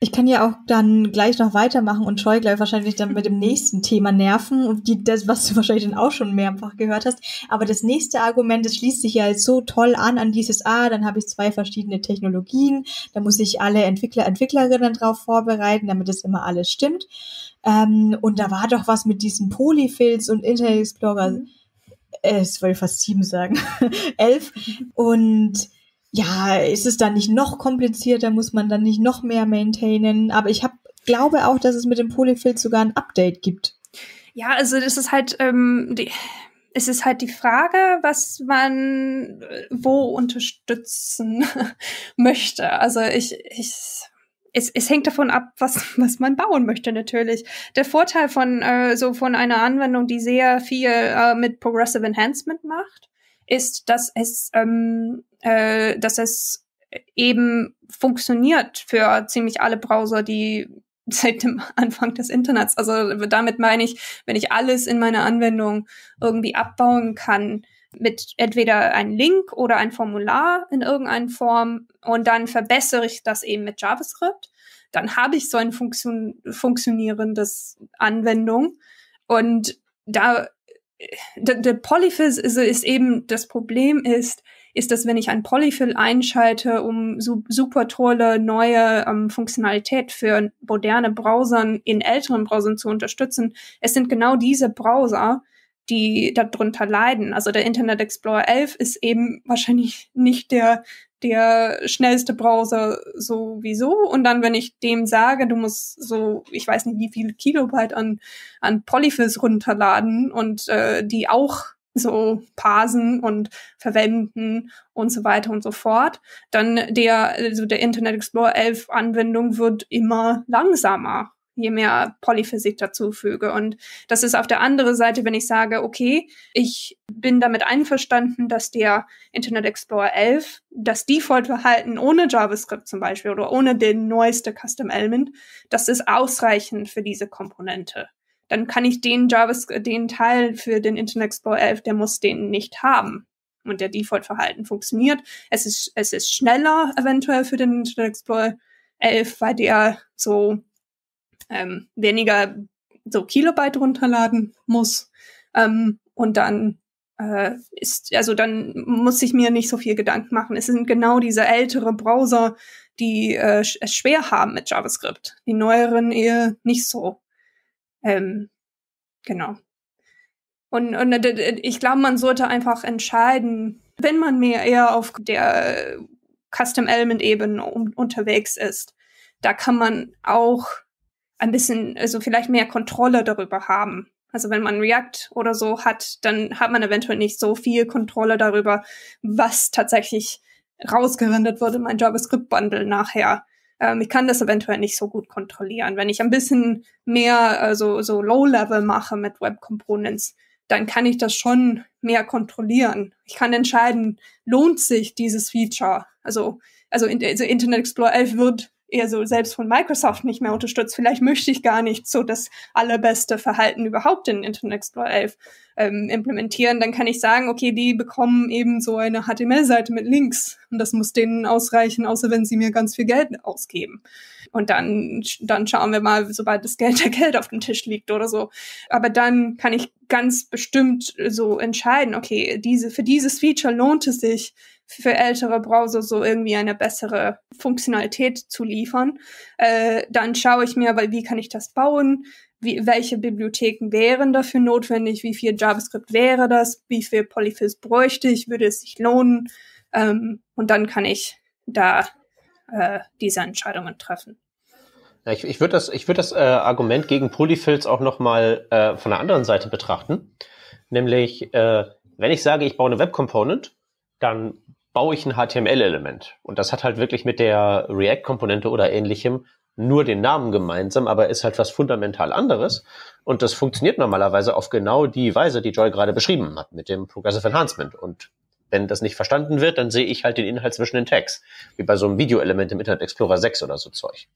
Ich kann ja auch dann gleich noch weitermachen und Troy gleich wahrscheinlich dann mit dem nächsten Thema nerven und die, das, was du wahrscheinlich dann auch schon mehrfach gehört hast. Aber das nächste Argument, das schließt sich ja jetzt so toll an, an dieses, ah, dann habe ich zwei verschiedene Technologien, da muss ich alle Entwickler, Entwicklerinnen drauf vorbereiten, damit es immer alles stimmt. Ähm, und da war doch was mit diesen Polyfills und Internet Explorer. Mhm äh, ich wollte fast sieben sagen, elf. Und ja, ist es dann nicht noch komplizierter, muss man dann nicht noch mehr maintainen. Aber ich hab, glaube auch, dass es mit dem Polyfill sogar ein Update gibt. Ja, also das ist halt, ähm, die, es ist halt die Frage, was man äh, wo unterstützen möchte. Also ich, ich es, es hängt davon ab, was, was man bauen möchte natürlich. Der Vorteil von äh, so von einer Anwendung, die sehr viel äh, mit Progressive Enhancement macht, ist, dass es, ähm, äh, dass es eben funktioniert für ziemlich alle Browser, die seit dem Anfang des Internets. Also damit meine ich, wenn ich alles in meiner Anwendung irgendwie abbauen kann, mit entweder ein Link oder ein Formular in irgendeiner Form und dann verbessere ich das eben mit JavaScript. Dann habe ich so ein Funktion funktionierendes Anwendung und da der, der Polyfill ist, ist eben das Problem ist, ist, dass wenn ich ein Polyfill einschalte, um so, super tolle neue ähm, Funktionalität für moderne Browsern in älteren Browsern zu unterstützen, es sind genau diese Browser, die darunter leiden. Also der Internet Explorer 11 ist eben wahrscheinlich nicht der der schnellste Browser sowieso. Und dann, wenn ich dem sage, du musst so, ich weiß nicht, wie viele Kilobyte an, an Polyfills runterladen und äh, die auch so parsen und verwenden und so weiter und so fort, dann der, also der Internet Explorer 11 Anwendung wird immer langsamer je mehr Polyphysik dazu füge. Und das ist auf der anderen Seite, wenn ich sage, okay, ich bin damit einverstanden, dass der Internet Explorer 11 das Default-Verhalten ohne JavaScript zum Beispiel oder ohne den neueste Custom Element, das ist ausreichend für diese Komponente. Dann kann ich den JavaScript, den Teil für den Internet Explorer 11, der muss den nicht haben. Und der Default-Verhalten funktioniert. Es ist, es ist schneller eventuell für den Internet Explorer 11, weil der so ähm, weniger so Kilobyte runterladen muss. Ähm, und dann äh, ist, also dann muss ich mir nicht so viel Gedanken machen. Es sind genau diese ältere Browser, die äh, es schwer haben mit JavaScript. Die neueren eher nicht so. Ähm, genau. Und, und äh, ich glaube, man sollte einfach entscheiden, wenn man mehr eher auf der Custom Element Ebene um, unterwegs ist, da kann man auch ein bisschen, also vielleicht mehr Kontrolle darüber haben. Also wenn man React oder so hat, dann hat man eventuell nicht so viel Kontrolle darüber, was tatsächlich rausgerendert wird in mein JavaScript-Bundle nachher. Ähm, ich kann das eventuell nicht so gut kontrollieren. Wenn ich ein bisschen mehr also, so Low-Level mache mit Web Components, dann kann ich das schon mehr kontrollieren. Ich kann entscheiden, lohnt sich dieses Feature? Also, also, also Internet Explorer 11 wird eher so selbst von Microsoft nicht mehr unterstützt. Vielleicht möchte ich gar nicht so das allerbeste Verhalten überhaupt in Internet Explorer 11 ähm, implementieren. Dann kann ich sagen, okay, die bekommen eben so eine HTML-Seite mit Links und das muss denen ausreichen, außer wenn sie mir ganz viel Geld ausgeben. Und dann, dann schauen wir mal, sobald das Geld der Geld auf dem Tisch liegt oder so. Aber dann kann ich ganz bestimmt so entscheiden, okay, diese, für dieses Feature lohnt es sich, für ältere Browser so irgendwie eine bessere Funktionalität zu liefern. Äh, dann schaue ich mir, aber wie kann ich das bauen? Wie, welche Bibliotheken wären dafür notwendig? Wie viel JavaScript wäre das? Wie viel Polyfills bräuchte ich? Würde es sich lohnen? Ähm, und dann kann ich da äh, diese Entscheidungen treffen. Ja, ich ich würde das, ich würd das äh, Argument gegen Polyfills auch nochmal äh, von der anderen Seite betrachten. Nämlich, äh, wenn ich sage, ich baue eine Web Component, dann baue ich ein HTML-Element. Und das hat halt wirklich mit der React-Komponente oder ähnlichem nur den Namen gemeinsam, aber ist halt was fundamental anderes. Und das funktioniert normalerweise auf genau die Weise, die Joy gerade beschrieben hat, mit dem Progressive Enhancement. Und wenn das nicht verstanden wird, dann sehe ich halt den Inhalt zwischen den Tags, wie bei so einem Videoelement im Internet Explorer 6 oder so Zeug.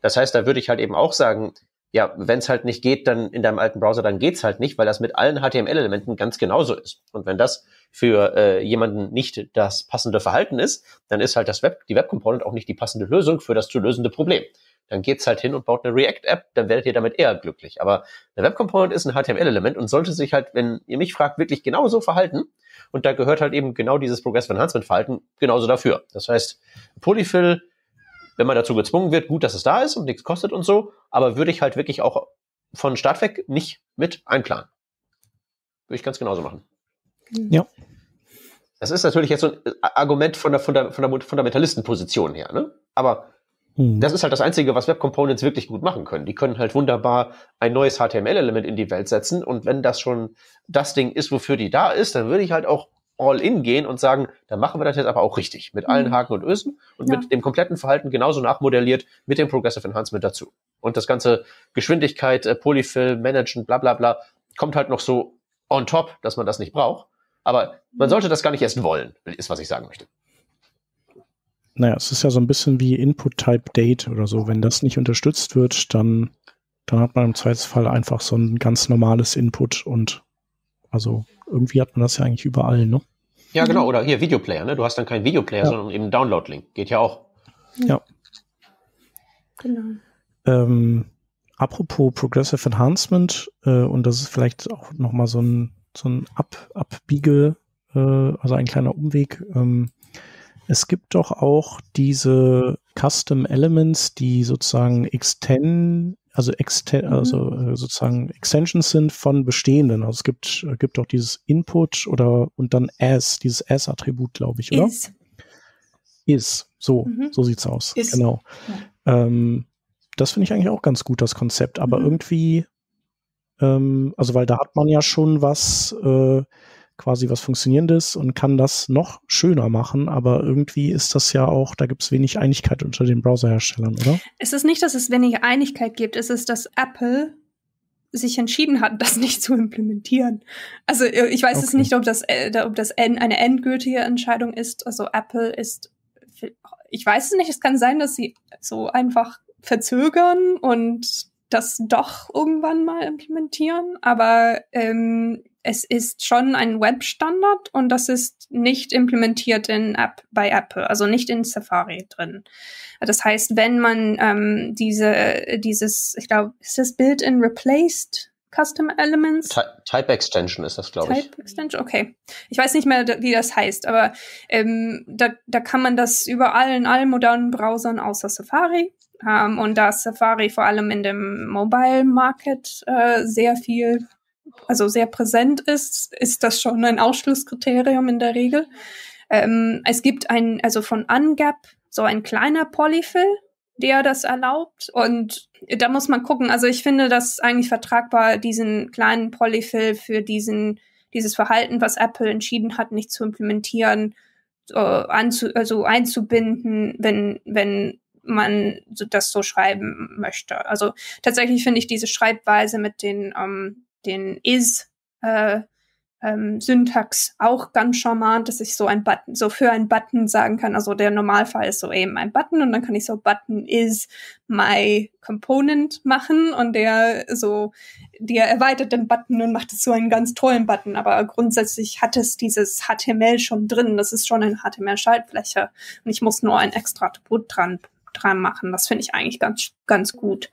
Das heißt, da würde ich halt eben auch sagen, ja, wenn es halt nicht geht, dann in deinem alten Browser, dann geht's halt nicht, weil das mit allen HTML-Elementen ganz genauso ist. Und wenn das für äh, jemanden nicht das passende Verhalten ist, dann ist halt das Web, die Web Component auch nicht die passende Lösung für das zu lösende Problem. Dann geht's halt hin und baut eine React-App, dann werdet ihr damit eher glücklich. Aber eine Web Component ist ein HTML-Element und sollte sich halt, wenn ihr mich fragt, wirklich genauso verhalten. Und da gehört halt eben genau dieses Progressive Enhancement Verhalten genauso dafür. Das heißt, Polyfill wenn man dazu gezwungen wird, gut, dass es da ist und nichts kostet und so, aber würde ich halt wirklich auch von Start weg nicht mit einplanen. Würde ich ganz genauso machen. Ja. Das ist natürlich jetzt so ein Argument von der, von der, von der Fundamentalistenposition her, ne? Aber mhm. das ist halt das Einzige, was Web Components wirklich gut machen können. Die können halt wunderbar ein neues HTML-Element in die Welt setzen und wenn das schon das Ding ist, wofür die da ist, dann würde ich halt auch all in gehen und sagen, dann machen wir das jetzt aber auch richtig, mit allen mhm. Haken und Ösen und ja. mit dem kompletten Verhalten genauso nachmodelliert mit dem Progressive Enhancement dazu. Und das ganze Geschwindigkeit, äh, Polyfill, Managen, bla bla bla, kommt halt noch so on top, dass man das nicht braucht. Aber man mhm. sollte das gar nicht erst wollen, ist, was ich sagen möchte. Naja, es ist ja so ein bisschen wie Input-Type-Date oder so. Wenn das nicht unterstützt wird, dann, dann hat man im Zweifelsfall einfach so ein ganz normales Input und also irgendwie hat man das ja eigentlich überall, ne? Ja, genau. Oder hier Videoplayer, ne? Du hast dann keinen Videoplayer, ja. sondern eben einen Download-Link. Geht ja auch. Ja. Genau. Ähm, apropos Progressive Enhancement, äh, und das ist vielleicht auch nochmal so ein, so ein Ab Abbiege, äh, also ein kleiner Umweg. Ähm, es gibt doch auch diese Custom Elements, die sozusagen extend, also, exten mhm. also äh, sozusagen Extensions sind von bestehenden. Also es gibt, äh, gibt auch dieses Input oder und dann as, dieses as-Attribut, glaube ich, oder? Is. Is. So, mhm. so sieht's aus. Is. Genau. Ja. Ähm, das finde ich eigentlich auch ganz gut, das Konzept. Aber mhm. irgendwie, ähm, also weil da hat man ja schon was, äh, quasi was Funktionierendes und kann das noch schöner machen, aber irgendwie ist das ja auch, da gibt es wenig Einigkeit unter den Browserherstellern, oder? Es ist nicht, dass es wenig Einigkeit gibt, es ist, dass Apple sich entschieden hat, das nicht zu implementieren. Also äh, ich weiß okay. es nicht, ob das, äh, ob das eine endgültige Entscheidung ist. Also Apple ist, ich weiß es nicht, es kann sein, dass sie so einfach verzögern und das doch irgendwann mal implementieren, aber ähm, es ist schon ein Webstandard und das ist nicht implementiert in App bei Apple, also nicht in Safari drin. Das heißt, wenn man ähm, diese dieses, ich glaube, ist das Built-in replaced Custom Elements? Type Extension ist das, glaube ich. Type Extension, okay. Ich weiß nicht mehr, wie das heißt, aber ähm, da, da kann man das überall in allen modernen Browsern außer Safari. Ähm, und da Safari vor allem in dem Mobile Market äh, sehr viel also sehr präsent ist, ist das schon ein Ausschlusskriterium in der Regel. Ähm, es gibt ein, also von Ungap so ein kleiner Polyfill, der das erlaubt. Und da muss man gucken. Also ich finde das eigentlich vertragbar, diesen kleinen Polyfill für diesen, dieses Verhalten, was Apple entschieden hat, nicht zu implementieren, äh, anzu, also einzubinden, wenn, wenn man das so schreiben möchte. Also tatsächlich finde ich diese Schreibweise mit den ähm, den is äh, ähm, Syntax auch ganz charmant, dass ich so ein Button, so für ein Button sagen kann. Also der Normalfall ist so eben ein Button und dann kann ich so Button is my component machen und der so, der erweitert den Button und macht es so einen ganz tollen Button. Aber grundsätzlich hat es dieses HTML schon drin. Das ist schon eine HTML-Schaltfläche und ich muss nur ein extra Attribut dran dran machen. Das finde ich eigentlich ganz, ganz gut.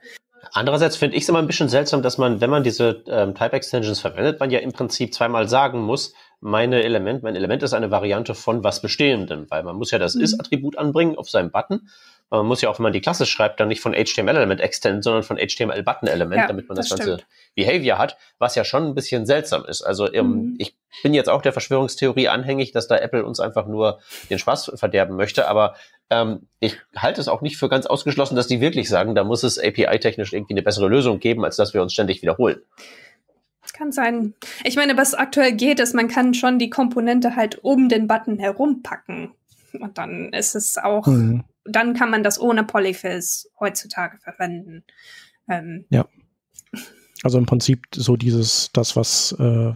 Andererseits finde ich es immer ein bisschen seltsam, dass man, wenn man diese ähm, Type Extensions verwendet, man ja im Prinzip zweimal sagen muss, meine Element, mein Element ist eine Variante von was Bestehendem, weil man muss ja das mhm. Is-Attribut anbringen auf seinem Button. Man muss ja auch, wenn man die Klasse schreibt, dann nicht von HTML-Element extend, sondern von HTML-Button-Element, ja, damit man das, das ganze Behavior hat, was ja schon ein bisschen seltsam ist. Also ähm, mhm. ich bin jetzt auch der Verschwörungstheorie anhängig, dass da Apple uns einfach nur den Spaß verderben möchte, aber ähm, ich halte es auch nicht für ganz ausgeschlossen, dass die wirklich sagen, da muss es API-technisch irgendwie eine bessere Lösung geben, als dass wir uns ständig wiederholen. Kann sein. Ich meine, was aktuell geht, ist, man kann schon die Komponente halt um den Button herumpacken. Und dann ist es auch, mhm. Dann kann man das ohne Polyfills heutzutage verwenden. Ähm, ja. Also im Prinzip so dieses, das, was, äh,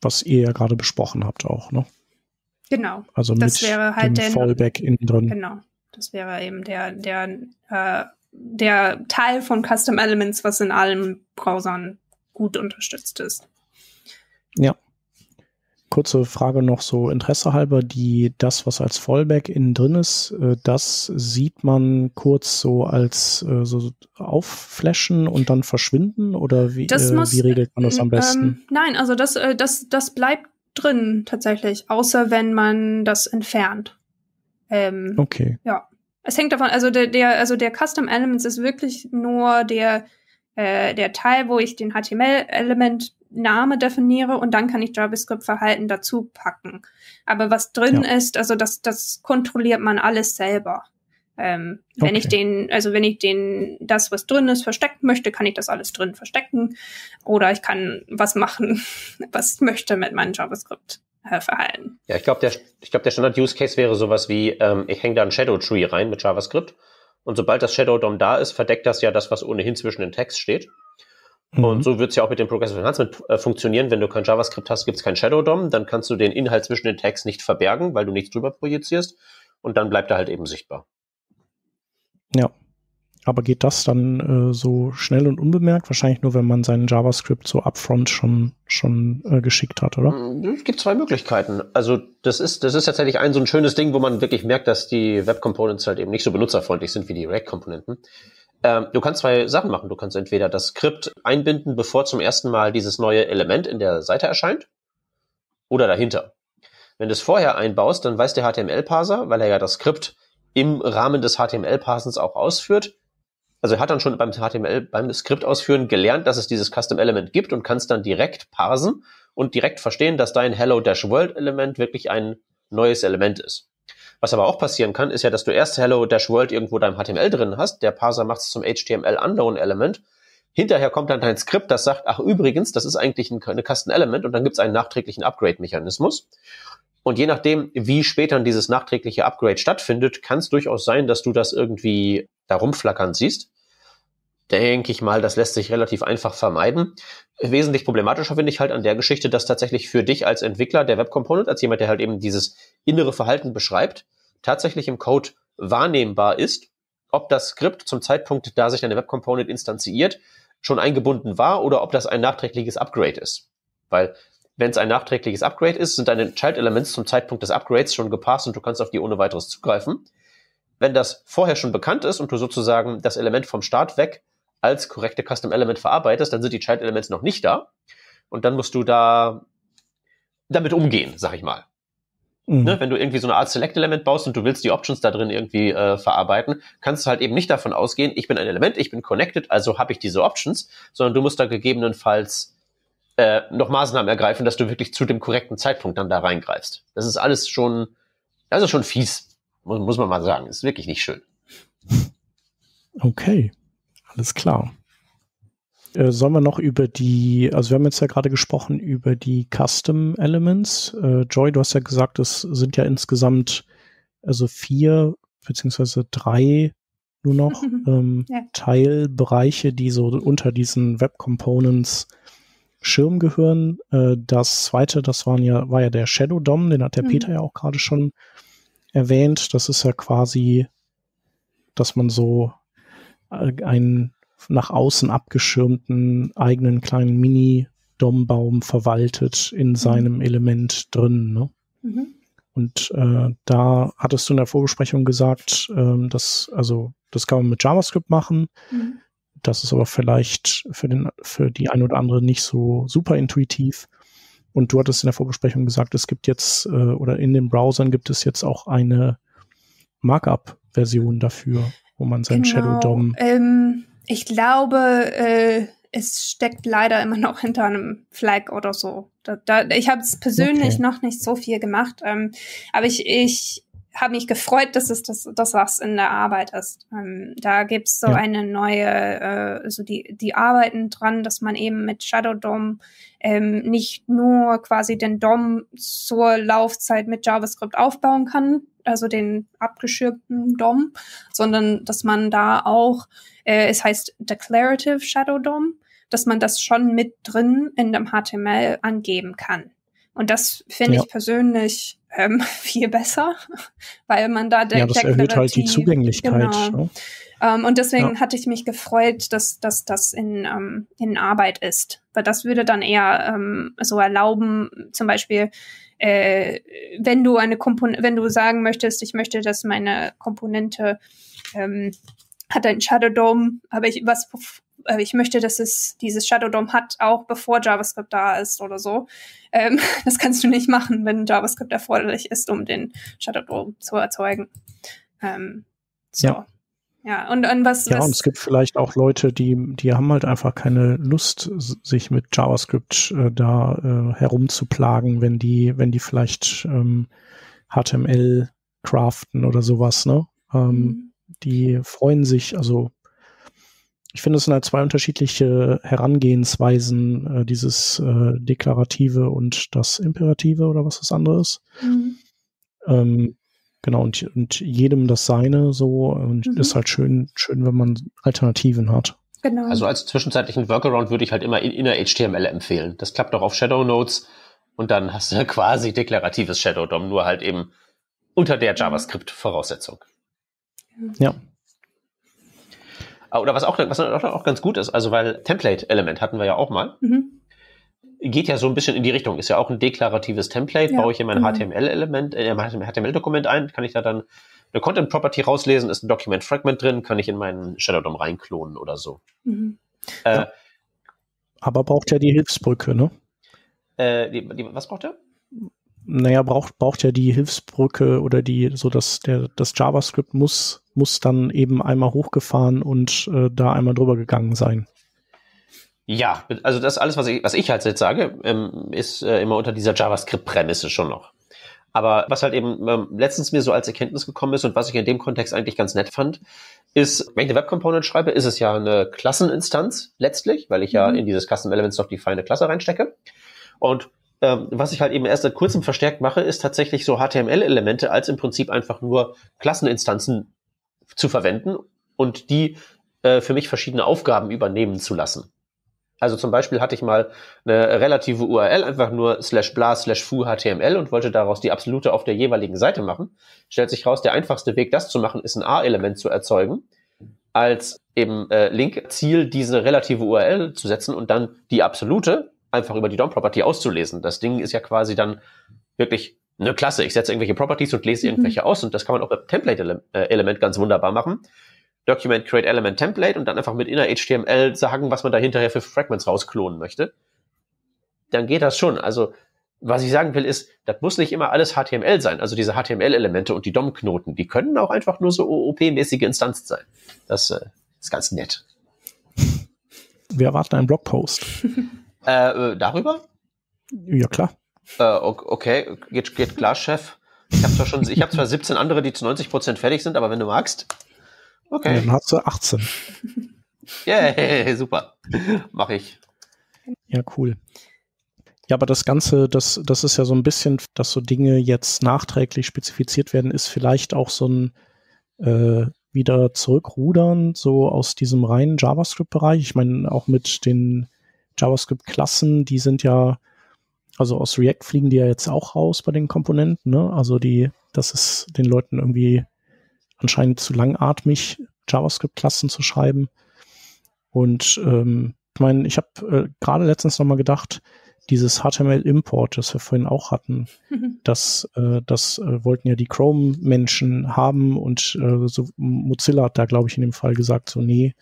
was ihr ja gerade besprochen habt auch, ne? Genau. Also das mit wäre halt dem Fallback innen drin. Genau. Das wäre eben der, der, äh, der Teil von Custom Elements, was in allen Browsern gut unterstützt ist. Ja. Kurze Frage noch so Interesse halber, die, das, was als Fallback innen drin ist, äh, das sieht man kurz so als äh, so aufflashen und dann verschwinden oder wie, äh, muss, wie regelt man das am besten? Ähm, nein, also das, äh, das, das bleibt drin tatsächlich, außer wenn man das entfernt. Ähm, okay. Ja. Es hängt davon, also der, der, also der Custom Elements ist wirklich nur der äh, der Teil, wo ich den HTML-Element Name definiere und dann kann ich JavaScript-Verhalten dazu packen. Aber was drin ja. ist, also das, das kontrolliert man alles selber. Ähm, wenn okay. ich den, also wenn ich den, das, was drin ist, verstecken möchte, kann ich das alles drin verstecken. Oder ich kann was machen, was ich möchte mit meinem JavaScript-Verhalten. Ja, ich glaube, der, ich glaube, der Standard-Use-Case wäre sowas wie, ähm, ich hänge da ein Shadow-Tree rein mit JavaScript und sobald das Shadow DOM da ist, verdeckt das ja das, was ohnehin zwischen den Text steht. Mhm. Und so wird es ja auch mit dem Progressive Enhancement äh, funktionieren. Wenn du kein JavaScript hast, gibt es kein Shadow DOM, dann kannst du den Inhalt zwischen den Tags nicht verbergen, weil du nichts drüber projizierst. Und dann bleibt er halt eben sichtbar. Ja. Aber geht das dann äh, so schnell und unbemerkt? Wahrscheinlich nur, wenn man seinen JavaScript so upfront schon, schon äh, geschickt hat, oder? Mm, es gibt zwei Möglichkeiten. Also das ist, das ist tatsächlich ein so ein schönes Ding, wo man wirklich merkt, dass die Web Components halt eben nicht so benutzerfreundlich sind wie die React-Komponenten. Ähm, du kannst zwei Sachen machen. Du kannst entweder das Skript einbinden, bevor zum ersten Mal dieses neue Element in der Seite erscheint, oder dahinter. Wenn du es vorher einbaust, dann weiß der HTML-Parser, weil er ja das Skript im Rahmen des HTML-Parsens auch ausführt, Also er hat dann schon beim HTML, beim Skript ausführen gelernt, dass es dieses Custom Element gibt und kann es dann direkt parsen und direkt verstehen, dass dein Hello-World-Element wirklich ein neues Element ist. Was aber auch passieren kann, ist ja, dass du erst Hello-World irgendwo deinem HTML drin hast, der Parser macht es zum HTML-Unknown-Element. Hinterher kommt dann dein Skript, das sagt, ach übrigens, das ist eigentlich ein, eine Custom-Element und dann gibt es einen nachträglichen Upgrade-Mechanismus. Und je nachdem, wie später dieses nachträgliche Upgrade stattfindet, kann es durchaus sein, dass du das irgendwie da rumflackern siehst denke ich mal, das lässt sich relativ einfach vermeiden. Wesentlich problematischer finde ich halt an der Geschichte, dass tatsächlich für dich als Entwickler der Web Component, als jemand, der halt eben dieses innere Verhalten beschreibt, tatsächlich im Code wahrnehmbar ist, ob das Skript zum Zeitpunkt, da sich eine Web Component instanziert, schon eingebunden war oder ob das ein nachträgliches Upgrade ist. Weil wenn es ein nachträgliches Upgrade ist, sind deine Child Elements zum Zeitpunkt des Upgrades schon gepasst und du kannst auf die ohne weiteres zugreifen. Wenn das vorher schon bekannt ist und du sozusagen das Element vom Start weg als korrekte Custom Element verarbeitest, dann sind die Child Elements noch nicht da. Und dann musst du da damit umgehen, sag ich mal. Mhm. Ne, wenn du irgendwie so eine Art Select Element baust und du willst die Options da drin irgendwie äh, verarbeiten, kannst du halt eben nicht davon ausgehen, ich bin ein Element, ich bin connected, also habe ich diese Options, sondern du musst da gegebenenfalls äh, noch Maßnahmen ergreifen, dass du wirklich zu dem korrekten Zeitpunkt dann da reingreifst. Das ist alles schon, also schon fies, muss, muss man mal sagen. Ist wirklich nicht schön. Okay. Alles klar. Äh, sollen wir noch über die, also wir haben jetzt ja gerade gesprochen über die Custom Elements. Äh, Joy, du hast ja gesagt, es sind ja insgesamt also vier beziehungsweise drei nur noch ähm, ja. Teilbereiche, die so unter diesen Web Components Schirm gehören. Äh, das zweite, das waren ja, war ja der Shadow DOM, den hat der mhm. Peter ja auch gerade schon erwähnt. Das ist ja quasi, dass man so einen nach außen abgeschirmten eigenen kleinen Mini-Dombaum verwaltet in mhm. seinem Element drin. Ne? Mhm. Und äh, da hattest du in der Vorbesprechung gesagt, ähm, dass, also, das kann man mit JavaScript machen. Mhm. Das ist aber vielleicht für, den, für die ein oder andere nicht so super intuitiv. Und du hattest in der Vorbesprechung gesagt, es gibt jetzt, äh, oder in den Browsern gibt es jetzt auch eine Markup-Version dafür wo man sein genau, Shadow DOM. Ähm, ich glaube, äh, es steckt leider immer noch hinter einem Flag oder so. Da, da, ich habe es persönlich okay. noch nicht so viel gemacht, ähm, aber ich, ich habe mich gefreut, dass es das, das in der Arbeit ist. Ähm, da gibt's so ja. eine neue, äh, also die, die arbeiten dran, dass man eben mit Shadow DOM ähm, nicht nur quasi den DOM zur Laufzeit mit JavaScript aufbauen kann, also den abgeschirmten DOM, sondern dass man da auch, äh, es heißt Declarative Shadow DOM, dass man das schon mit drin in dem HTML angeben kann. Und das finde ja. ich persönlich ähm, viel besser, weil man da Ja, das erhöht halt die Zugänglichkeit. Genau. Ne? Um, ähm, und deswegen ja. hatte ich mich gefreut, dass, dass das in, ähm, in Arbeit ist. Weil das würde dann eher ähm, so erlauben, zum Beispiel, äh, wenn du eine Komponente, wenn du sagen möchtest, ich möchte, dass meine Komponente ähm, hat ein Shadow Dome, aber ich was äh, ich möchte, dass es dieses Shadow DOM hat, auch bevor JavaScript da ist oder so. Ähm, das kannst du nicht machen, wenn JavaScript erforderlich ist, um den Shadow DOM zu erzeugen. Ähm, so. Ja. Ja, und, und was. Ja, was und es gibt vielleicht auch Leute, die, die haben halt einfach keine Lust, sich mit JavaScript äh, da äh, herumzuplagen, wenn die, wenn die vielleicht ähm, HTML craften oder sowas, ne? Ähm, mhm. Die freuen sich, also ich finde, es sind halt zwei unterschiedliche Herangehensweisen, äh, dieses äh, Deklarative und das Imperative oder was das andere ist. Mhm. Ähm, genau, und, und jedem das seine so und mhm. ist halt schön, schön, wenn man Alternativen hat. Genau. Also als zwischenzeitlichen Workaround würde ich halt immer in inner HTML empfehlen. Das klappt auch auf Shadow Notes und dann hast du quasi deklaratives Shadow DOM, nur halt eben unter der JavaScript-Voraussetzung. Ja. Ah, oder was auch, was auch ganz gut ist, also weil Template-Element hatten wir ja auch mal. Mhm. Geht ja so ein bisschen in die Richtung, ist ja auch ein deklaratives Template, ja, baue ich in mein HTML-Element, äh, HTML-Dokument ein, kann ich da dann eine Content Property rauslesen, ist ein Document Fragment drin, kann ich in meinen Shadow DOM reinklonen oder so. Mhm. Äh, ja. Aber braucht ja die Hilfsbrücke, ne? Äh, die, die, was braucht er? naja, braucht, braucht ja die Hilfsbrücke oder die, so dass der, das JavaScript muss, muss dann eben einmal hochgefahren und äh, da einmal drüber gegangen sein. Ja, also das alles, was ich, was ich halt jetzt sage, ähm, ist äh, immer unter dieser JavaScript-Prämisse schon noch. Aber was halt eben ähm, letztens mir so als Erkenntnis gekommen ist und was ich in dem Kontext eigentlich ganz nett fand, ist, wenn ich eine Web Component schreibe, ist es ja eine Klasseninstanz letztlich, weil ich ja mhm. in dieses Custom Elements noch die feine Klasse reinstecke. Und ähm, was ich halt eben erst seit kurzem verstärkt mache, ist tatsächlich so HTML-Elemente als im Prinzip einfach nur Klasseninstanzen zu verwenden und die äh, für mich verschiedene Aufgaben übernehmen zu lassen. Also zum Beispiel hatte ich mal eine relative URL, einfach nur slash bla slash foo HTML und wollte daraus die absolute auf der jeweiligen Seite machen. Stellt sich raus, der einfachste Weg, das zu machen, ist ein A-Element zu erzeugen, als eben äh, Link-Ziel diese relative URL zu setzen und dann die absolute einfach über die DOM-Property auszulesen. Das Ding ist ja quasi dann wirklich eine Klasse. Ich setze irgendwelche Properties und lese irgendwelche mhm. aus und das kann man auch mit Template-Element ganz wunderbar machen. Document Create Element Template und dann einfach mit inner HTML sagen, was man da hinterher für Fragments rausklonen möchte, dann geht das schon. Also, was ich sagen will, ist, das muss nicht immer alles HTML sein. Also diese HTML-Elemente und die DOM-Knoten, die können auch einfach nur so OOP-mäßige Instanzen sein. Das äh, ist ganz nett. Wir erwarten einen Blogpost. äh, äh, darüber? Ja, klar. Äh, okay, geht, geht klar, Chef. Ich habe zwar schon, ich habe zwar 17 andere, die zu 90 Prozent fertig sind, aber wenn du magst. Okay. Dann hast du 18. Yeah, super. Mach ich. Ja, cool. Ja, aber das Ganze, das, das ist ja so ein bisschen, dass so Dinge jetzt nachträglich spezifiziert werden, ist vielleicht auch so ein äh, wieder zurückrudern, so aus diesem reinen JavaScript-Bereich. Ich meine, auch mit den JavaScript-Klassen, die sind ja, also aus React fliegen die ja jetzt auch raus bei den Komponenten, ne? Also die, das ist den Leuten irgendwie anscheinend zu langatmig, JavaScript-Klassen zu schreiben. Und ähm, ich meine, ich habe äh, gerade letztens nochmal gedacht, dieses HTML-Import, das wir vorhin auch hatten, das, äh, das äh, wollten ja die Chrome-Menschen haben und äh, so Mozilla hat da, glaube ich, in dem Fall gesagt, so nee,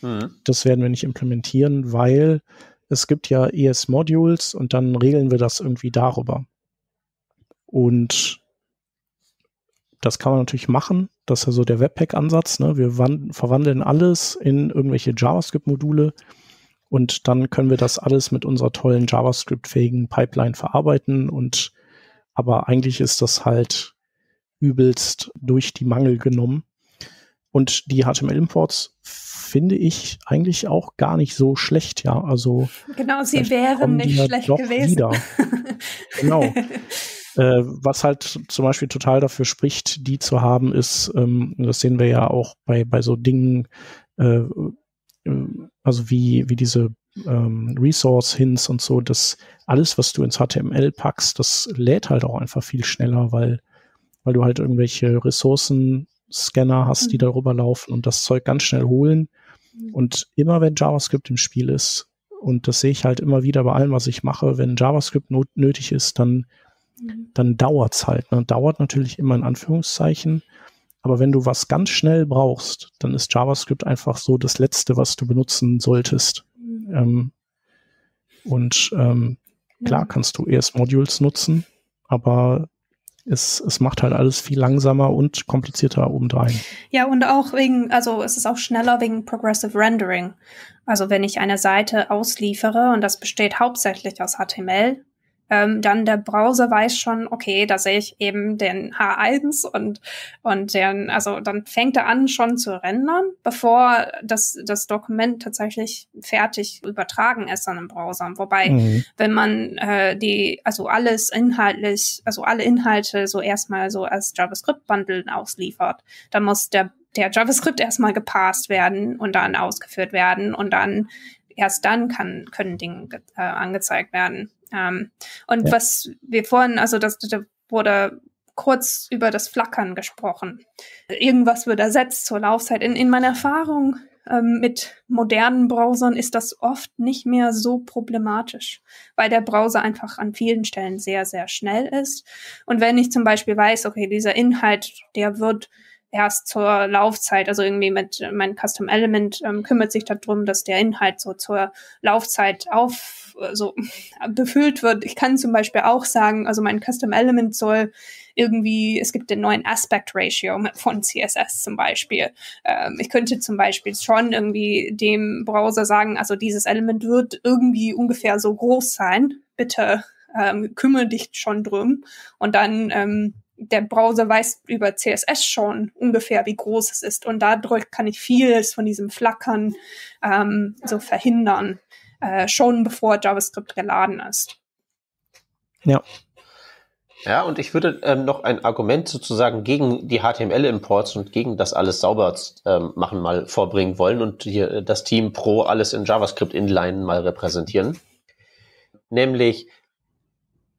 mhm. das werden wir nicht implementieren, weil es gibt ja ES-Modules und dann regeln wir das irgendwie darüber. Und das kann man natürlich machen. Das ist ja so der Webpack-Ansatz. Ne? Wir verwandeln alles in irgendwelche JavaScript-Module und dann können wir das alles mit unserer tollen JavaScript-fähigen Pipeline verarbeiten. Und aber eigentlich ist das halt übelst durch die Mangel genommen. Und die HTML-Imports finde ich eigentlich auch gar nicht so schlecht, ja. Also genau, sie wären nicht schlecht gewesen. Genau. Äh, was halt zum Beispiel total dafür spricht, die zu haben, ist, ähm, das sehen wir ja auch bei, bei so Dingen, äh, äh also wie, wie diese ähm, Resource-Hints und so, dass alles, was du ins HTML packst, das lädt halt auch einfach viel schneller, weil, weil du halt irgendwelche Ressourcen-Scanner hast, die mhm. darüber laufen und das Zeug ganz schnell holen. Mhm. Und immer wenn JavaScript im Spiel ist, und das sehe ich halt immer wieder bei allem, was ich mache, wenn JavaScript not nötig ist, dann. Dann dauert's halt. Ne? Dauert natürlich immer in Anführungszeichen. Aber wenn du was ganz schnell brauchst, dann ist JavaScript einfach so das Letzte, was du benutzen solltest. Mhm. Ähm, und ähm, klar kannst du erst Modules nutzen, aber es, es macht halt alles viel langsamer und komplizierter obendrein. Ja, und auch wegen, also es ist auch schneller wegen Progressive Rendering. Also wenn ich eine Seite ausliefere und das besteht hauptsächlich aus HTML, ähm, dann der Browser weiß schon, okay, da sehe ich eben den H1 und, und den, also dann fängt er an schon zu rendern, bevor das, das Dokument tatsächlich fertig übertragen ist an den Browser. Wobei, mhm. wenn man äh, die, also alles inhaltlich, also alle Inhalte so erstmal so als JavaScript-Bundle ausliefert, dann muss der der JavaScript erstmal gepasst werden und dann ausgeführt werden und dann erst dann kann, können Dinge äh, angezeigt werden. Ähm, und ja. was wir vorhin, also das, das wurde kurz über das Flackern gesprochen. Irgendwas wird ersetzt zur Laufzeit. In, in meiner Erfahrung ähm, mit modernen Browsern ist das oft nicht mehr so problematisch, weil der Browser einfach an vielen Stellen sehr, sehr schnell ist. Und wenn ich zum Beispiel weiß, okay, dieser Inhalt, der wird erst zur Laufzeit, also irgendwie mit äh, mein Custom Element ähm, kümmert sich darum, dass der Inhalt so zur Laufzeit auf so befüllt wird. Ich kann zum Beispiel auch sagen, also mein Custom Element soll irgendwie, es gibt den neuen Aspect Ratio von CSS zum Beispiel. Ähm, ich könnte zum Beispiel schon irgendwie dem Browser sagen, also dieses Element wird irgendwie ungefähr so groß sein. Bitte ähm, kümmere dich schon drum. Und dann ähm, der Browser weiß über CSS schon ungefähr, wie groß es ist. Und dadurch kann ich vieles von diesem Flackern ähm, so verhindern, äh, schon bevor JavaScript geladen ist. Ja. Ja, und ich würde ähm, noch ein Argument sozusagen gegen die HTML-Imports und gegen das alles sauber ähm, machen mal vorbringen wollen und hier äh, das Team Pro alles in JavaScript Inline mal repräsentieren. Nämlich,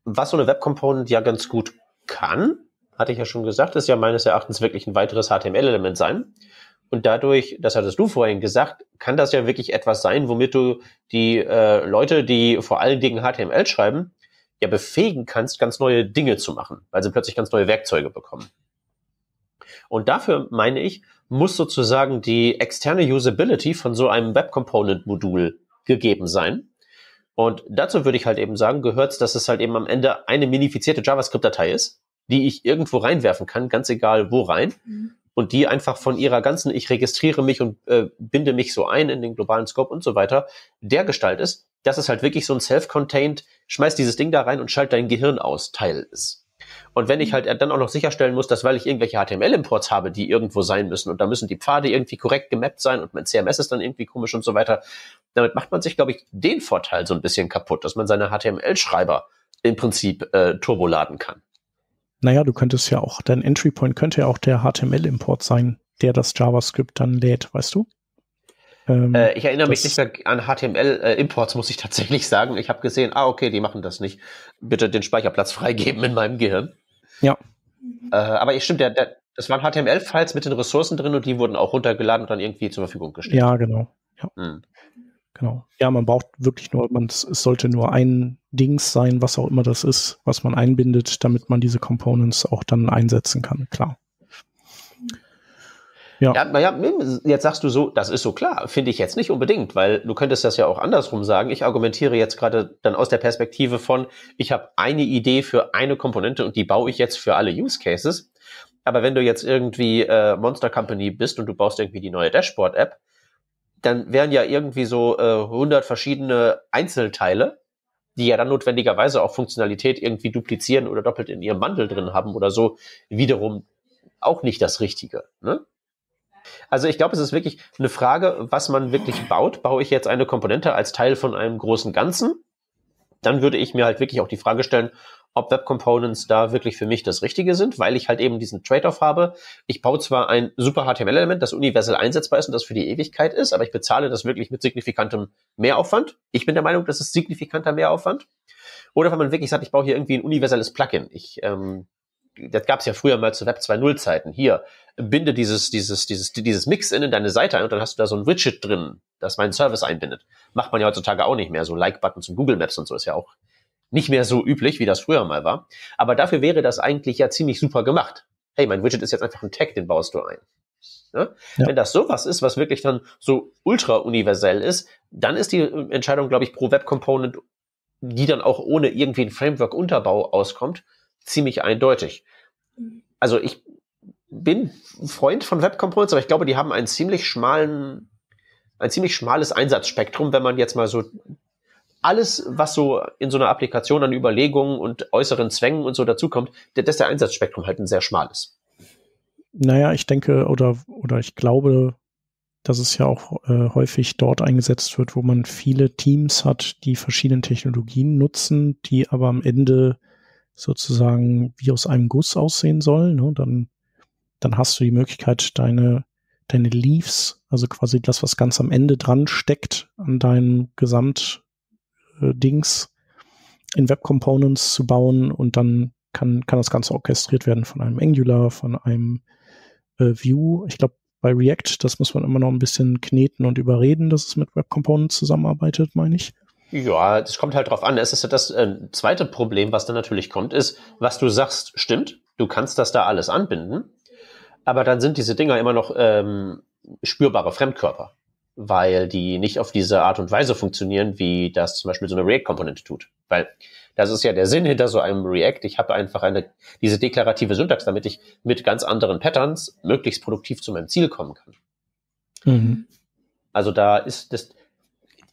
was so eine Web Component ja ganz gut kann, hatte ich ja schon gesagt, ist ja meines Erachtens wirklich ein weiteres HTML-Element sein. Und dadurch, das hattest du vorhin gesagt, kann das ja wirklich etwas sein, womit du die äh, Leute, die vor allen Dingen HTML schreiben, ja befähigen kannst, ganz neue Dinge zu machen, weil sie plötzlich ganz neue Werkzeuge bekommen. Und dafür, meine ich, muss sozusagen die externe Usability von so einem Web Component Modul gegeben sein. Und dazu würde ich halt eben sagen, gehört es, dass es halt eben am Ende eine minifizierte JavaScript-Datei ist, die ich irgendwo reinwerfen kann, ganz egal wo rein. Mhm. Und die einfach von ihrer ganzen, ich registriere mich und äh, binde mich so ein in den globalen Scope und so weiter, der Gestalt ist, dass es halt wirklich so ein self-contained, schmeiß dieses Ding da rein und schalt dein Gehirn aus, Teil ist. Und wenn ich mhm. halt dann auch noch sicherstellen muss, dass weil ich irgendwelche HTML-Imports habe, die irgendwo sein müssen und da müssen die Pfade irgendwie korrekt gemappt sein und mein CMS ist dann irgendwie komisch und so weiter, damit macht man sich, glaube ich, den Vorteil so ein bisschen kaputt, dass man seine HTML-Schreiber im Prinzip äh, turboladen kann. Naja, du könntest ja auch, dein Entry Point könnte ja auch der HTML-Import sein, der das JavaScript dann lädt, weißt du? Ähm, äh, ich erinnere mich nicht mehr an HTML-Imports, äh, muss ich tatsächlich sagen. Ich habe gesehen, ah, okay, die machen das nicht. Bitte den Speicherplatz freigeben in meinem Gehirn. Ja. Äh, aber ich stimmt, der, der, das waren HTML-Files mit den Ressourcen drin und die wurden auch runtergeladen und dann irgendwie zur Verfügung gestellt. Ja, genau. Ja. Hm. Genau. Ja, man braucht wirklich nur, man, es sollte nur ein Dings sein, was auch immer das ist, was man einbindet, damit man diese Components auch dann einsetzen kann, klar. Ja. Ja, naja, jetzt sagst du so, das ist so klar. Finde ich jetzt nicht unbedingt, weil du könntest das ja auch andersrum sagen. Ich argumentiere jetzt gerade dann aus der Perspektive von, ich habe eine Idee für eine Komponente und die baue ich jetzt für alle Use Cases. Aber wenn du jetzt irgendwie äh, Monster Company bist und du baust irgendwie die neue Dashboard-App, dann wären ja irgendwie so äh, 100 verschiedene Einzelteile, die ja dann notwendigerweise auch Funktionalität irgendwie duplizieren oder doppelt in ihrem Bundle drin haben oder so, wiederum auch nicht das Richtige. Ne? Also ich glaube, es ist wirklich eine Frage, was man wirklich baut. Baue ich jetzt eine Komponente als Teil von einem großen Ganzen? Dann würde ich mir halt wirklich auch die Frage stellen, ob Web Components da wirklich für mich das Richtige sind, weil ich halt eben diesen Trade-off habe. Ich baue zwar ein super HTML-Element, das universell einsetzbar ist und das für die Ewigkeit ist, aber ich bezahle das wirklich mit signifikantem Mehraufwand. Ich bin der Meinung, das ist signifikanter Mehraufwand. Oder wenn man wirklich sagt, ich baue hier irgendwie ein universelles Plugin. Ich, ähm, das gab es ja früher mal zu Web 2.0 Zeiten. Hier, binde dieses, dieses, dieses, dieses Mix-In in deine Seite ein und dann hast du da so ein Widget drin, das meinen Service einbindet. Macht man ja heutzutage auch nicht mehr. So Like-Buttons und Google Maps und so ist ja auch nicht mehr so üblich, wie das früher mal war. Aber dafür wäre das eigentlich ja ziemlich super gemacht. Hey, mein Widget ist jetzt einfach ein Tag, den baust du ein. Ne? Ja. Wenn das sowas ist, was wirklich dann so ultra universell ist, dann ist die Entscheidung, glaube ich, pro Web Component, die dann auch ohne irgendwie ein Framework-Unterbau auskommt, ziemlich eindeutig. Also ich bin Freund von Web Components, aber ich glaube, die haben einen ziemlich schmalen, ein ziemlich schmales Einsatzspektrum, wenn man jetzt mal so alles, was so in so einer Applikation an Überlegungen und äußeren Zwängen und so dazukommt, dass der Einsatzspektrum halt ein sehr schmales. Naja, ich denke oder, oder ich glaube, dass es ja auch äh, häufig dort eingesetzt wird, wo man viele Teams hat, die verschiedene Technologien nutzen, die aber am Ende sozusagen wie aus einem Guss aussehen sollen. Ne? Dann, dann hast du die Möglichkeit, deine, deine Leaves, also quasi das, was ganz am Ende dran steckt, an deinem Gesamt Dings in Web Components zu bauen und dann kann, kann das Ganze orchestriert werden von einem Angular, von einem äh, Vue. Ich glaube, bei React, das muss man immer noch ein bisschen kneten und überreden, dass es mit Web Components zusammenarbeitet, meine ich. Ja, das kommt halt drauf an. Es ist das äh, zweite Problem, was dann natürlich kommt, ist, was du sagst, stimmt. Du kannst das da alles anbinden, aber dann sind diese Dinger immer noch ähm, spürbare Fremdkörper. Weil die nicht auf diese Art und Weise funktionieren, wie das zum Beispiel so eine React-Komponente tut. Weil das ist ja der Sinn hinter so einem React. Ich habe einfach eine, diese deklarative Syntax, damit ich mit ganz anderen Patterns möglichst produktiv zu meinem Ziel kommen kann. Mhm. Also da ist das,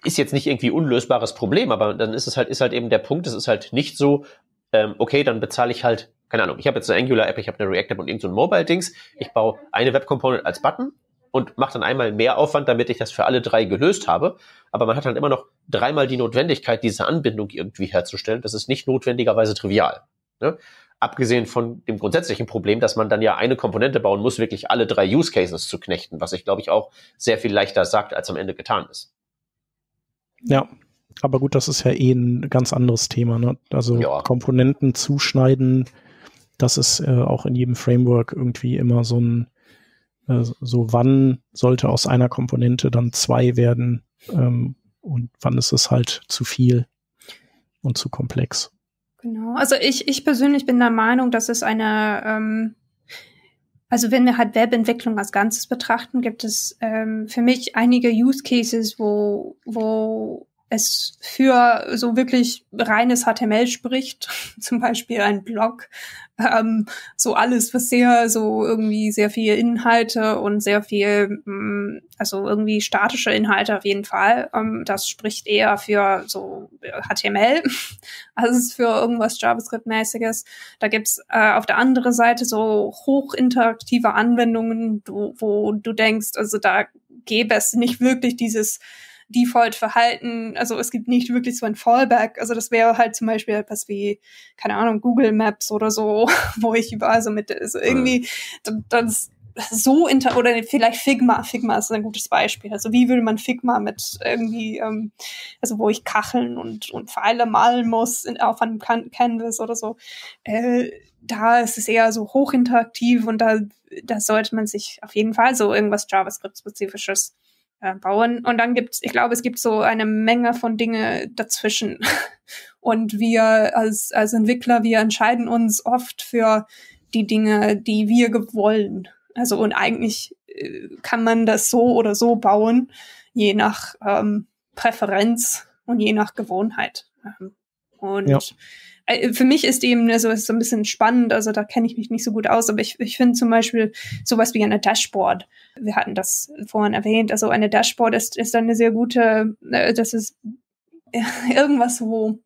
ist jetzt nicht irgendwie unlösbares Problem, aber dann ist es halt, ist halt eben der Punkt, es ist halt nicht so, ähm, okay, dann bezahle ich halt, keine Ahnung, ich habe jetzt eine Angular-App, ich habe eine React-App und irgendein so Mobile-Dings, ich baue eine Web-Component als Button und mache dann einmal mehr Aufwand, damit ich das für alle drei gelöst habe. Aber man hat dann immer noch dreimal die Notwendigkeit, diese Anbindung irgendwie herzustellen. Das ist nicht notwendigerweise trivial. Ne? Abgesehen von dem grundsätzlichen Problem, dass man dann ja eine Komponente bauen muss, wirklich alle drei Use Cases zu knechten, was ich glaube ich auch sehr viel leichter sagt, als am Ende getan ist. Ja, aber gut, das ist ja eh ein ganz anderes Thema. Ne? Also ja. Komponenten zuschneiden, das ist äh, auch in jedem Framework irgendwie immer so ein, so wann sollte aus einer Komponente dann zwei werden ähm, und wann ist es halt zu viel und zu komplex. Genau. Also ich, ich persönlich bin der Meinung, dass es eine ähm, also wenn wir halt Webentwicklung als Ganzes betrachten, gibt es ähm, für mich einige Use Cases, wo, wo es für so wirklich reines HTML spricht, zum Beispiel ein Blog, ähm, so alles, was sehr so irgendwie sehr viel Inhalte und sehr viel, ähm, also irgendwie statische Inhalte auf jeden Fall, ähm, das spricht eher für so HTML als für irgendwas JavaScript-mäßiges. Da gibt's äh, auf der anderen Seite so hochinteraktive Anwendungen, wo, wo du denkst, also da gäbe es nicht wirklich dieses Default-Verhalten, also es gibt nicht wirklich so ein Fallback. Also das wäre halt zum Beispiel etwas wie, keine Ahnung, Google Maps oder so, wo ich überall so mit, also irgendwie, das, so inter oder vielleicht Figma. Figma ist ein gutes Beispiel. Also wie würde man Figma mit irgendwie, ähm, also wo ich Kacheln und, und Pfeile malen muss in, auf einem Can Canvas oder so. Äh, da ist es eher so hochinteraktiv und da, da sollte man sich auf jeden Fall so irgendwas JavaScript-spezifisches äh, bauen. Und dann gibt's, ich glaube, es gibt so eine Menge von Dinge dazwischen. Und wir als, als Entwickler, wir entscheiden uns oft für die Dinge, die wir wollen. Also und eigentlich äh, kann man das so oder so bauen, je nach ähm, Präferenz und je nach Gewohnheit. Ähm, und ja. Äh, für mich ist eben, also ist so ein bisschen spannend, also da kenne ich mich nicht so gut aus, aber ich, ich finde zum Beispiel sowas wie eine Dashboard. Wir hatten das vorhin erwähnt, also eine Dashboard ist, ist eine sehr gute, äh, das ist irgendwas, wo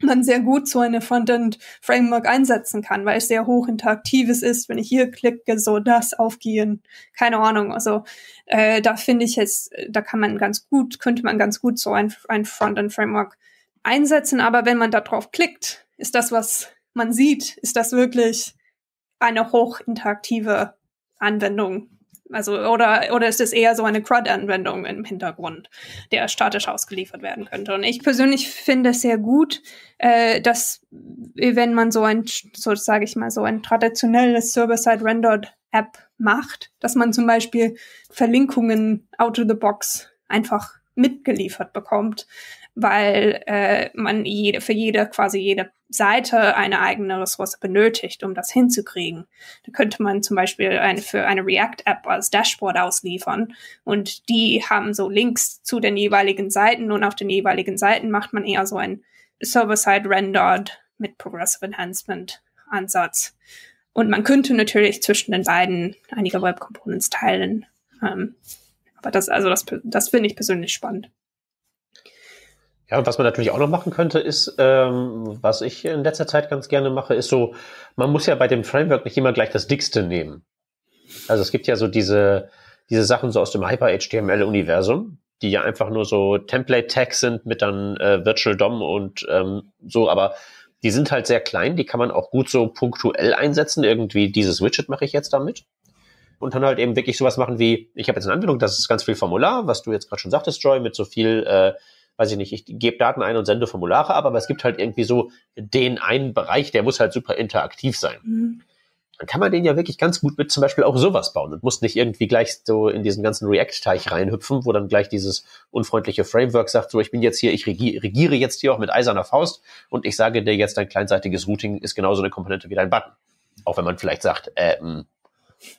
man sehr gut so eine Frontend-Framework einsetzen kann, weil es sehr hoch interaktives ist. Wenn ich hier klicke, so das aufgehen, keine Ahnung. Also äh, da finde ich es, da kann man ganz gut, könnte man ganz gut so ein, ein Frontend-Framework einsetzen. Aber wenn man da drauf klickt, ist das, was man sieht, ist das wirklich eine hochinteraktive Anwendung? Also, oder, oder ist es eher so eine CRUD-Anwendung im Hintergrund, der statisch ausgeliefert werden könnte? Und ich persönlich finde es sehr gut, äh, dass, wenn man so ein, so sage ich mal, so ein traditionelles Server-Side-Rendered-App macht, dass man zum Beispiel Verlinkungen out of the box einfach mitgeliefert bekommt, weil äh, man jede, für jede, quasi jede Seite eine eigene Ressource benötigt, um das hinzukriegen. Da könnte man zum Beispiel eine, für eine React-App als Dashboard ausliefern und die haben so Links zu den jeweiligen Seiten und auf den jeweiligen Seiten macht man eher so ein Server-Side-Rendered mit Progressive Enhancement Ansatz. Und man könnte natürlich zwischen den beiden einige Web Components teilen. Ähm, aber das, also das, das finde ich persönlich spannend. Ja, und was man natürlich auch noch machen könnte, ist, ähm, was ich in letzter Zeit ganz gerne mache, ist so, man muss ja bei dem Framework nicht immer gleich das dickste nehmen. Also es gibt ja so diese, diese Sachen so aus dem Hyper-HTML-Universum, die ja einfach nur so Template-Tags sind mit dann äh, Virtual DOM und ähm, so, aber die sind halt sehr klein, die kann man auch gut so punktuell einsetzen. Irgendwie dieses Widget mache ich jetzt damit. Und dann halt eben wirklich sowas machen wie, ich habe jetzt eine Anwendung, das ist ganz viel Formular, was du jetzt gerade schon sagtest, Joy, mit so viel äh, weiß ich nicht, ich gebe Daten ein und sende Formulare ab, aber es gibt halt irgendwie so den einen Bereich, der muss halt super interaktiv sein. Mhm. Dann kann man den ja wirklich ganz gut mit zum Beispiel auch sowas bauen und muss nicht irgendwie gleich so in diesen ganzen React-Teich reinhüpfen, wo dann gleich dieses unfreundliche Framework sagt, so ich bin jetzt hier, ich regiere jetzt hier auch mit eiserner Faust und ich sage dir jetzt, dein kleinseitiges Routing ist genauso eine Komponente wie dein Button. Auch wenn man vielleicht sagt, äh, hm,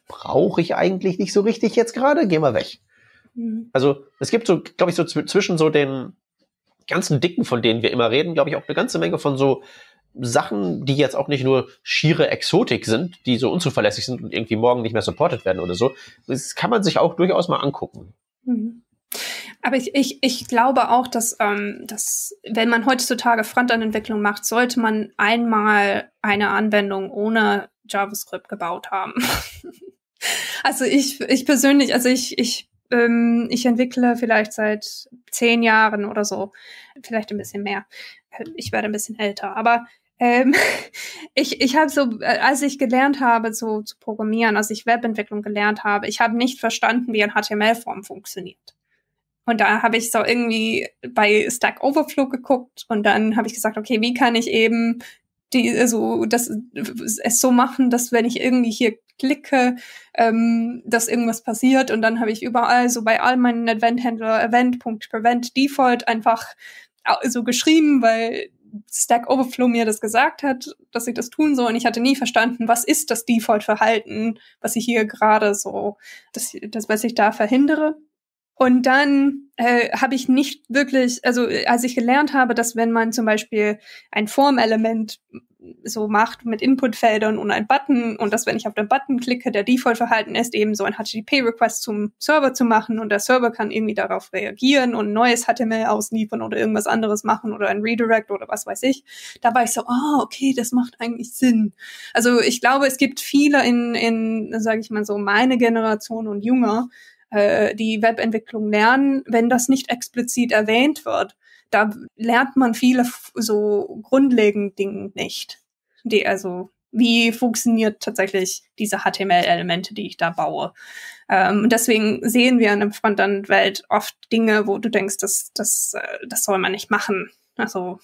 brauche ich eigentlich nicht so richtig jetzt gerade, geh mal weg. Mhm. Also es gibt so, glaube ich, so zwischen so den ganzen Dicken, von denen wir immer reden, glaube ich, auch eine ganze Menge von so Sachen, die jetzt auch nicht nur schiere Exotik sind, die so unzuverlässig sind und irgendwie morgen nicht mehr supported werden oder so. Das kann man sich auch durchaus mal angucken. Mhm. Aber ich, ich, ich glaube auch, dass, ähm, dass wenn man heutzutage Frontend-Entwicklung macht, sollte man einmal eine Anwendung ohne JavaScript gebaut haben. also ich, ich persönlich, also ich, ich, ähm, ich entwickle vielleicht seit zehn Jahren oder so, vielleicht ein bisschen mehr. Ich werde ein bisschen älter, aber ähm, ich, ich habe so, äh, als ich gelernt habe so zu programmieren, als ich Webentwicklung gelernt habe, ich habe nicht verstanden, wie ein HTML-Form funktioniert. Und da habe ich so irgendwie bei Stack Overflow geguckt und dann habe ich gesagt, okay, wie kann ich eben die also das es so machen, dass wenn ich irgendwie hier klicke, ähm, dass irgendwas passiert und dann habe ich überall so bei all meinen Event-Händler Event.prevent Default einfach so geschrieben, weil Stack Overflow mir das gesagt hat, dass ich das tun soll und ich hatte nie verstanden, was ist das Default-Verhalten, was ich hier gerade so, das, das was ich da verhindere. Und dann äh, habe ich nicht wirklich, also als ich gelernt habe, dass wenn man zum Beispiel ein Formelement so macht mit Inputfeldern und ein Button und dass wenn ich auf den Button klicke, der Default-Verhalten ist, eben so ein HTTP-Request zum Server zu machen und der Server kann irgendwie darauf reagieren und neues HTML ausliefern oder irgendwas anderes machen oder ein Redirect oder was weiß ich. Da war ich so, oh, okay, das macht eigentlich Sinn. Also ich glaube, es gibt viele in, in sage ich mal so, meine Generation und jünger, äh, die Webentwicklung lernen, wenn das nicht explizit erwähnt wird. Da lernt man viele so grundlegende Dinge nicht. Die also wie funktioniert tatsächlich diese HTML-Elemente, die ich da baue. Ähm, deswegen sehen wir in der Frontend-Welt oft Dinge, wo du denkst, das, das, äh, das soll man nicht machen. Also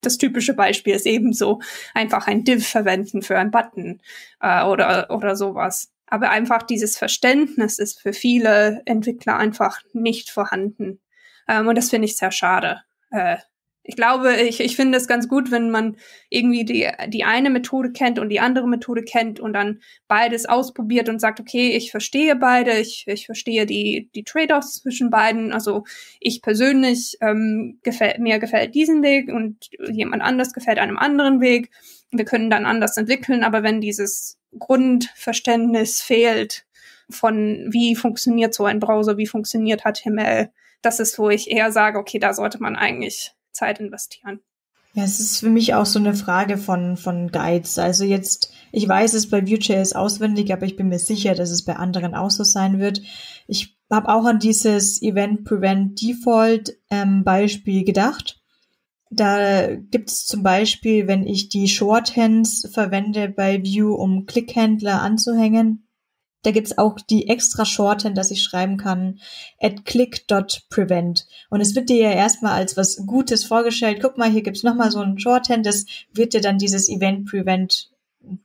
das typische Beispiel ist ebenso einfach ein Div verwenden für einen Button äh, oder, oder sowas. Aber einfach dieses Verständnis ist für viele Entwickler einfach nicht vorhanden. Ähm, und das finde ich sehr schade. Äh, ich glaube, ich, ich finde es ganz gut, wenn man irgendwie die, die eine Methode kennt und die andere Methode kennt und dann beides ausprobiert und sagt, okay, ich verstehe beide, ich, ich verstehe die, die Trade-offs zwischen beiden. Also ich persönlich ähm, gefällt, mir gefällt diesen Weg und jemand anders gefällt einem anderen Weg. Wir können dann anders entwickeln, aber wenn dieses Grundverständnis fehlt von wie funktioniert so ein Browser, wie funktioniert HTML. Das ist, wo ich eher sage, okay, da sollte man eigentlich Zeit investieren. Ja, es ist für mich auch so eine Frage von, von Guides. Also jetzt, ich weiß es bei Vue.js auswendig, aber ich bin mir sicher, dass es bei anderen auch so sein wird. Ich habe auch an dieses Event Prevent Default ähm, Beispiel gedacht. Da gibt es zum Beispiel, wenn ich die Shorthands verwende bei View, um Clickhändler anzuhängen, da gibt's auch die extra Shorthand, dass ich schreiben kann, at click.prevent. Und es wird dir ja erstmal als was Gutes vorgestellt. Guck mal, hier gibt's nochmal so ein Shorthand, das wird dir dann dieses Event Prevent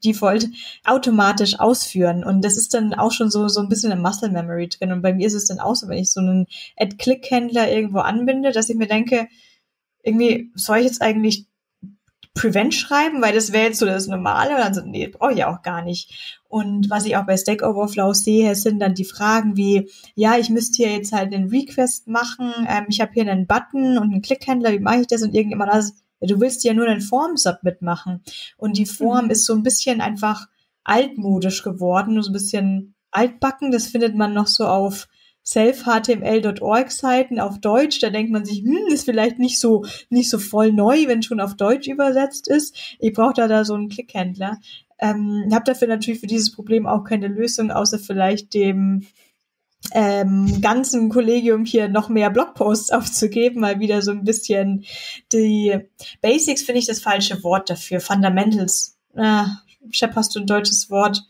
Default automatisch ausführen. Und das ist dann auch schon so, so ein bisschen im Muscle Memory drin. Und bei mir ist es dann auch so, wenn ich so einen Ad-Click-Händler irgendwo anbinde, dass ich mir denke, irgendwie, soll ich jetzt eigentlich Prevent schreiben, weil das wäre jetzt so das Normale. Und dann so, nee, brauche ich auch gar nicht. Und was ich auch bei Stack Overflow sehe, sind dann die Fragen wie, ja, ich müsste hier jetzt halt einen Request machen, ähm, ich habe hier einen Button und einen Clickhändler, wie mache ich das? Und irgendjemand das, du willst ja nur einen Form-Submit machen. Und die Form mhm. ist so ein bisschen einfach altmodisch geworden, so ein bisschen altbacken. Das findet man noch so auf self-html.org Seiten auf Deutsch, da denkt man sich, hm, ist vielleicht nicht so, nicht so voll neu, wenn schon auf Deutsch übersetzt ist. Ich brauche da, da so einen Klickhändler. Ähm, habe dafür natürlich für dieses Problem auch keine Lösung, außer vielleicht dem ähm, ganzen Kollegium hier noch mehr Blogposts aufzugeben, mal wieder so ein bisschen die Basics finde ich das falsche Wort dafür. Fundamentals. Äh, Shep, hast du ein deutsches Wort?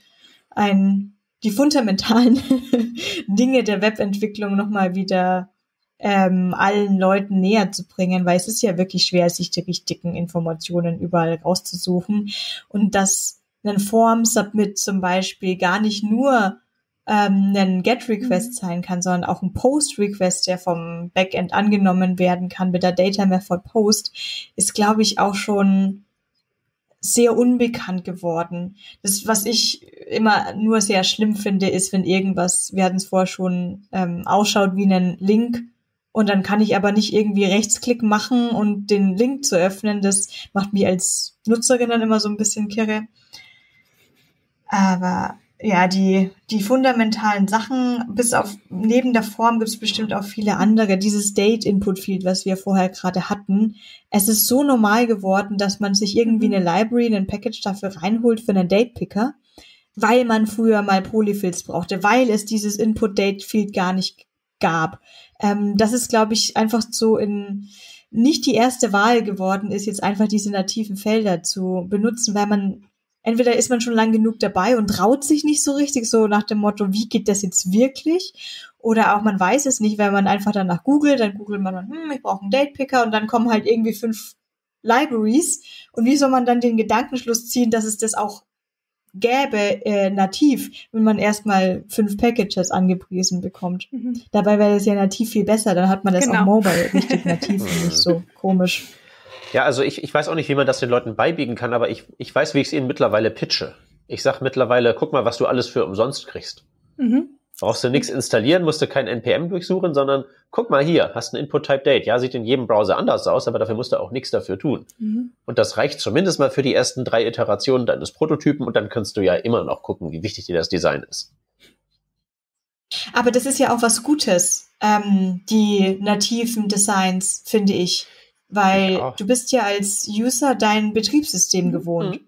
Ein die fundamentalen Dinge der Webentwicklung nochmal wieder ähm, allen Leuten näher zu bringen, weil es ist ja wirklich schwer, sich die richtigen Informationen überall rauszusuchen. Und dass ein Form-Submit zum Beispiel gar nicht nur ähm, ein Get-Request mhm. sein kann, sondern auch ein Post-Request, der vom Backend angenommen werden kann mit der Data Method Post, ist, glaube ich, auch schon sehr unbekannt geworden. Das, was ich immer nur sehr schlimm finde, ist, wenn irgendwas, wir hatten es vorher schon, ähm, ausschaut wie ein Link und dann kann ich aber nicht irgendwie Rechtsklick machen und den Link zu öffnen. Das macht mich als Nutzerin dann immer so ein bisschen kirre. Aber ja, die, die fundamentalen Sachen, bis auf neben der Form gibt es bestimmt auch viele andere. Dieses Date-Input-Field, was wir vorher gerade hatten, es ist so normal geworden, dass man sich irgendwie eine Library, ein Package dafür reinholt für einen Date-Picker, weil man früher mal Polyfills brauchte, weil es dieses Input-Date-Field gar nicht gab. Ähm, das ist, glaube ich, einfach so in nicht die erste Wahl geworden ist, jetzt einfach diese nativen Felder zu benutzen, weil man entweder ist man schon lang genug dabei und traut sich nicht so richtig, so nach dem Motto, wie geht das jetzt wirklich? Oder auch man weiß es nicht, weil man einfach danach googelt, dann googelt man, hm, ich brauche einen Datepicker und dann kommen halt irgendwie fünf Libraries. Und wie soll man dann den Gedankenschluss ziehen, dass es das auch gäbe äh, nativ, wenn man erstmal fünf Packages angepriesen bekommt. Mhm. Dabei wäre das ja nativ viel besser, dann hat man das genau. auch mobile richtig nativ und nicht so komisch. Ja, also ich, ich weiß auch nicht, wie man das den Leuten beibiegen kann, aber ich, ich weiß, wie ich es ihnen mittlerweile pitche. Ich sag mittlerweile, guck mal, was du alles für umsonst kriegst. Mhm. Brauchst du nichts installieren, musst du kein NPM durchsuchen, sondern guck mal hier, hast ein Input-Type-Date. Ja, sieht in jedem Browser anders aus, aber dafür musst du auch nichts dafür tun. Mhm. Und das reicht zumindest mal für die ersten drei Iterationen deines Prototypen und dann kannst du ja immer noch gucken, wie wichtig dir das Design ist. Aber das ist ja auch was Gutes, ähm, die nativen Designs, finde ich. Weil du bist ja als User dein Betriebssystem gewohnt. Mhm.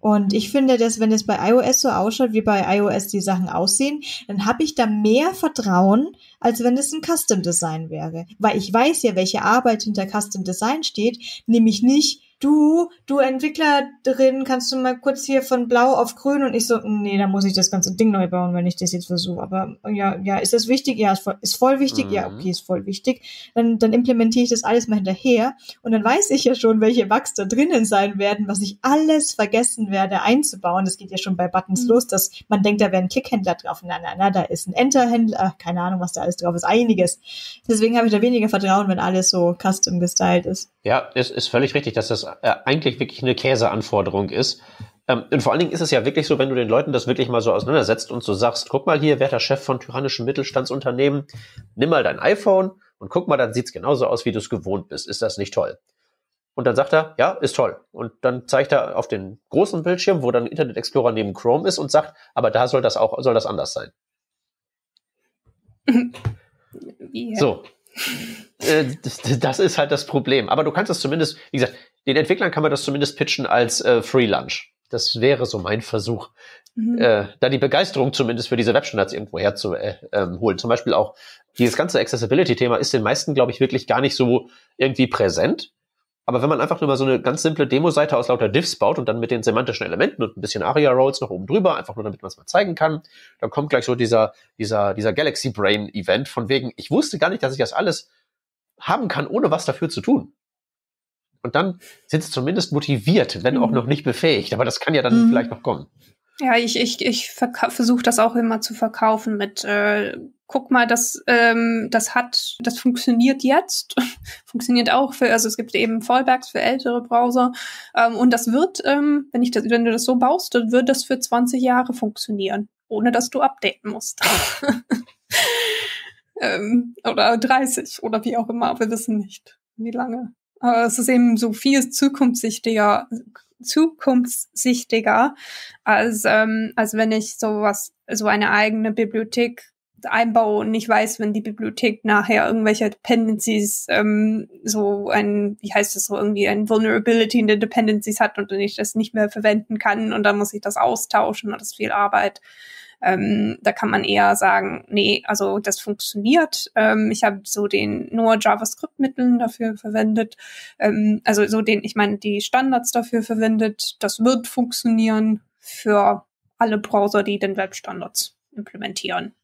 Und ich finde, dass wenn es bei iOS so ausschaut, wie bei iOS die Sachen aussehen, dann habe ich da mehr Vertrauen, als wenn es ein Custom Design wäre. Weil ich weiß ja, welche Arbeit hinter Custom Design steht, nämlich nicht du, du Entwicklerin, kannst du mal kurz hier von blau auf grün und ich so, nee, da muss ich das ganze Ding neu bauen, wenn ich das jetzt versuche. Aber ja, ja, ist das wichtig? Ja, ist voll, ist voll wichtig. Mhm. Ja, okay, ist voll wichtig. Dann, dann implementiere ich das alles mal hinterher und dann weiß ich ja schon, welche Bugs da drinnen sein werden, was ich alles vergessen werde einzubauen. Das geht ja schon bei Buttons mhm. los, dass man denkt, da wäre ein Klickhändler drauf. Na, na, na, da ist ein Enterhändler, keine Ahnung, was da alles drauf ist, einiges. Deswegen habe ich da weniger Vertrauen, wenn alles so custom gestylt ist. Ja, es ist völlig richtig, dass das eigentlich wirklich eine Käseanforderung ist. Ähm, und vor allen Dingen ist es ja wirklich so, wenn du den Leuten das wirklich mal so auseinandersetzt und so sagst, guck mal hier, werter Chef von tyrannischen Mittelstandsunternehmen, nimm mal dein iPhone und guck mal, dann sieht's genauso aus, wie du es gewohnt bist. Ist das nicht toll? Und dann sagt er, ja, ist toll. Und dann zeigt er auf den großen Bildschirm, wo dann Internet Explorer neben Chrome ist und sagt, aber da soll das auch, soll das anders sein. yeah. So. Äh, das, ist halt das Problem. Aber du kannst es zumindest, wie gesagt, den Entwicklern kann man das zumindest pitchen als äh, Free Lunch. Das wäre so mein Versuch, mhm. äh, da die Begeisterung zumindest für diese Webstandards irgendwo herzuholen. Äh, ähm, Zum Beispiel auch dieses ganze Accessibility-Thema ist den meisten, glaube ich, wirklich gar nicht so irgendwie präsent. Aber wenn man einfach nur mal so eine ganz simple Demo-Seite aus lauter Diffs baut und dann mit den semantischen Elementen und ein bisschen ARIA-Rolls noch oben drüber, einfach nur damit man es mal zeigen kann, dann kommt gleich so dieser, dieser, dieser Galaxy Brain-Event von wegen, ich wusste gar nicht, dass ich das alles haben kann, ohne was dafür zu tun. Und dann sind sie zumindest motiviert, wenn mhm. auch noch nicht befähigt. Aber das kann ja dann mhm. vielleicht noch kommen. Ja, ich, ich, ich versuche das auch immer zu verkaufen mit, äh, guck mal, das, ähm, das hat, das funktioniert jetzt, funktioniert auch für, also es gibt eben Fallbacks für ältere Browser ähm, und das wird, ähm, wenn ich das, wenn du das so baust, dann wird das für 20 Jahre funktionieren, ohne dass du updaten musst. ähm, oder 30 oder wie auch immer, wir wissen nicht, wie lange. Aber es ist eben so viel zukunftssichtiger, zukunftssichtiger, als, ähm, als wenn ich sowas, so eine eigene Bibliothek einbaue und nicht weiß, wenn die Bibliothek nachher irgendwelche Dependencies, ähm, so ein, wie heißt es so, irgendwie ein Vulnerability in den Dependencies hat und ich das nicht mehr verwenden kann und dann muss ich das austauschen und das ist viel Arbeit. Ähm, da kann man eher sagen, nee, also das funktioniert. Ähm, ich habe so den nur JavaScript-Mitteln dafür verwendet. Ähm, also so den, ich meine, die Standards dafür verwendet. Das wird funktionieren für alle Browser, die den Webstandards implementieren.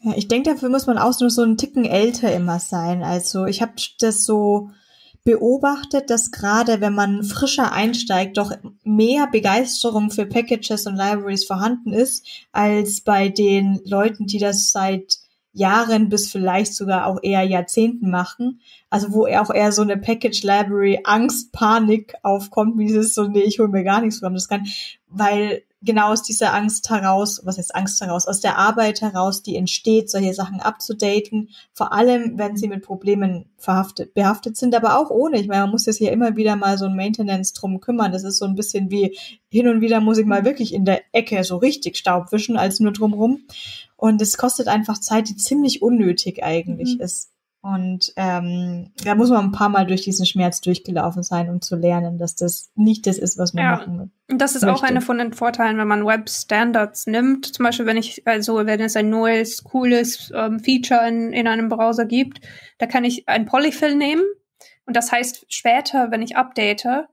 Ja, ich denke, dafür muss man auch nur so einen Ticken älter immer sein. Also ich habe das so beobachtet, dass gerade wenn man frischer einsteigt, doch mehr Begeisterung für Packages und Libraries vorhanden ist, als bei den Leuten, die das seit Jahren bis vielleicht sogar auch eher Jahrzehnten machen. Also wo auch eher so eine Package Library Angst, Panik aufkommt, wie dieses so, nee, ich hole mir gar nichts von das kann, weil genau aus dieser Angst heraus, was heißt Angst heraus, aus der Arbeit heraus, die entsteht, solche Sachen abzudaten, vor allem, wenn sie mit Problemen verhaftet, behaftet sind, aber auch ohne. Ich meine, man muss jetzt hier immer wieder mal so ein Maintenance drum kümmern. Das ist so ein bisschen wie, hin und wieder muss ich mal wirklich in der Ecke so richtig Staub wischen, als nur drumrum. Und es kostet einfach Zeit, die ziemlich unnötig eigentlich mhm. ist. Und ähm, da muss man ein paar Mal durch diesen Schmerz durchgelaufen sein, um zu lernen, dass das nicht das ist, was man ja, machen will. Und das ist möchte. auch einer von den Vorteilen, wenn man Web Standards nimmt. Zum Beispiel, wenn ich, also wenn es ein neues, cooles ähm, Feature in, in einem Browser gibt, da kann ich ein Polyfill nehmen. Und das heißt, später, wenn ich update, äh,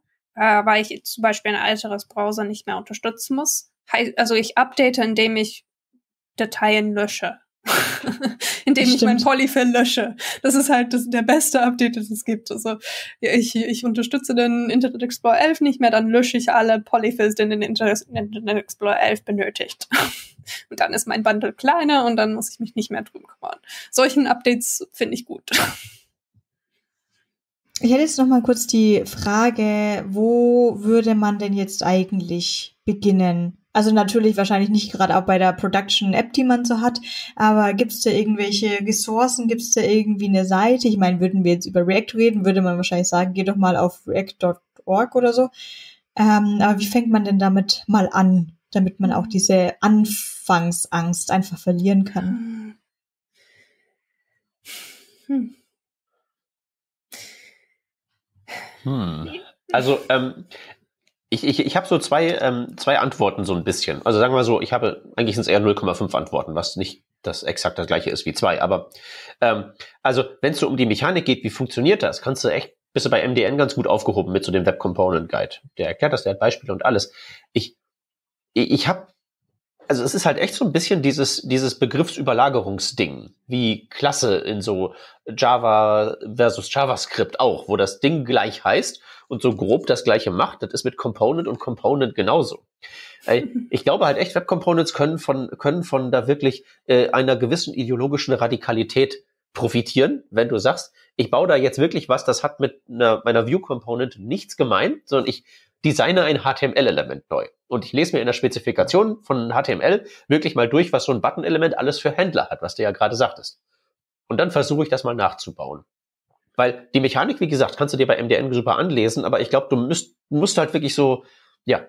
weil ich zum Beispiel ein älteres Browser nicht mehr unterstützen muss, also ich update, indem ich Dateien lösche. indem ich mein Polyfill lösche. Das ist halt das, der beste Update, das es gibt. Also ich, ich unterstütze den Internet Explorer 11 nicht mehr, dann lösche ich alle Polyfills, die den Internet Explorer 11 benötigt. und dann ist mein Bundle kleiner und dann muss ich mich nicht mehr drum kümmern. Solchen Updates finde ich gut. Ich hätte jetzt noch mal kurz die Frage, wo würde man denn jetzt eigentlich beginnen? Also natürlich wahrscheinlich nicht gerade auch bei der Production-App, die man so hat, aber gibt es da irgendwelche Ressourcen, gibt es da irgendwie eine Seite? Ich meine, würden wir jetzt über React reden, würde man wahrscheinlich sagen, geh doch mal auf react.org oder so. Ähm, aber wie fängt man denn damit mal an, damit man auch diese Anfangsangst einfach verlieren kann? Hm. Hm. Also ähm, ich, ich, ich habe so zwei, ähm, zwei Antworten so ein bisschen. Also sagen wir so, ich habe, eigentlich sind es eher 0,5 Antworten, was nicht das exakt das gleiche ist wie zwei. Aber ähm, also wenn es so um die Mechanik geht, wie funktioniert das, kannst du echt, bist du bei MDN ganz gut aufgehoben mit so dem Web Component Guide. Der erklärt das, der hat Beispiele und alles. Ich, ich, ich habe also es ist halt echt so ein bisschen dieses, dieses Begriffsüberlagerungsding, wie Klasse in so Java versus JavaScript auch, wo das Ding gleich heißt und so grob das gleiche macht. Das ist mit Component und Component genauso. Ich glaube halt echt, Web Components können von, können von da wirklich äh, einer gewissen ideologischen Radikalität profitieren, wenn du sagst, ich baue da jetzt wirklich was, das hat mit einer, meiner View Component nichts gemein, sondern ich designe ein HTML-Element neu. Und ich lese mir in der Spezifikation von HTML wirklich mal durch, was so ein Button-Element alles für Händler hat, was du ja gerade sagtest. Und dann versuche ich das mal nachzubauen. Weil die Mechanik, wie gesagt, kannst du dir bei MDN super anlesen, aber ich glaube, du müsst, musst halt wirklich so, ja,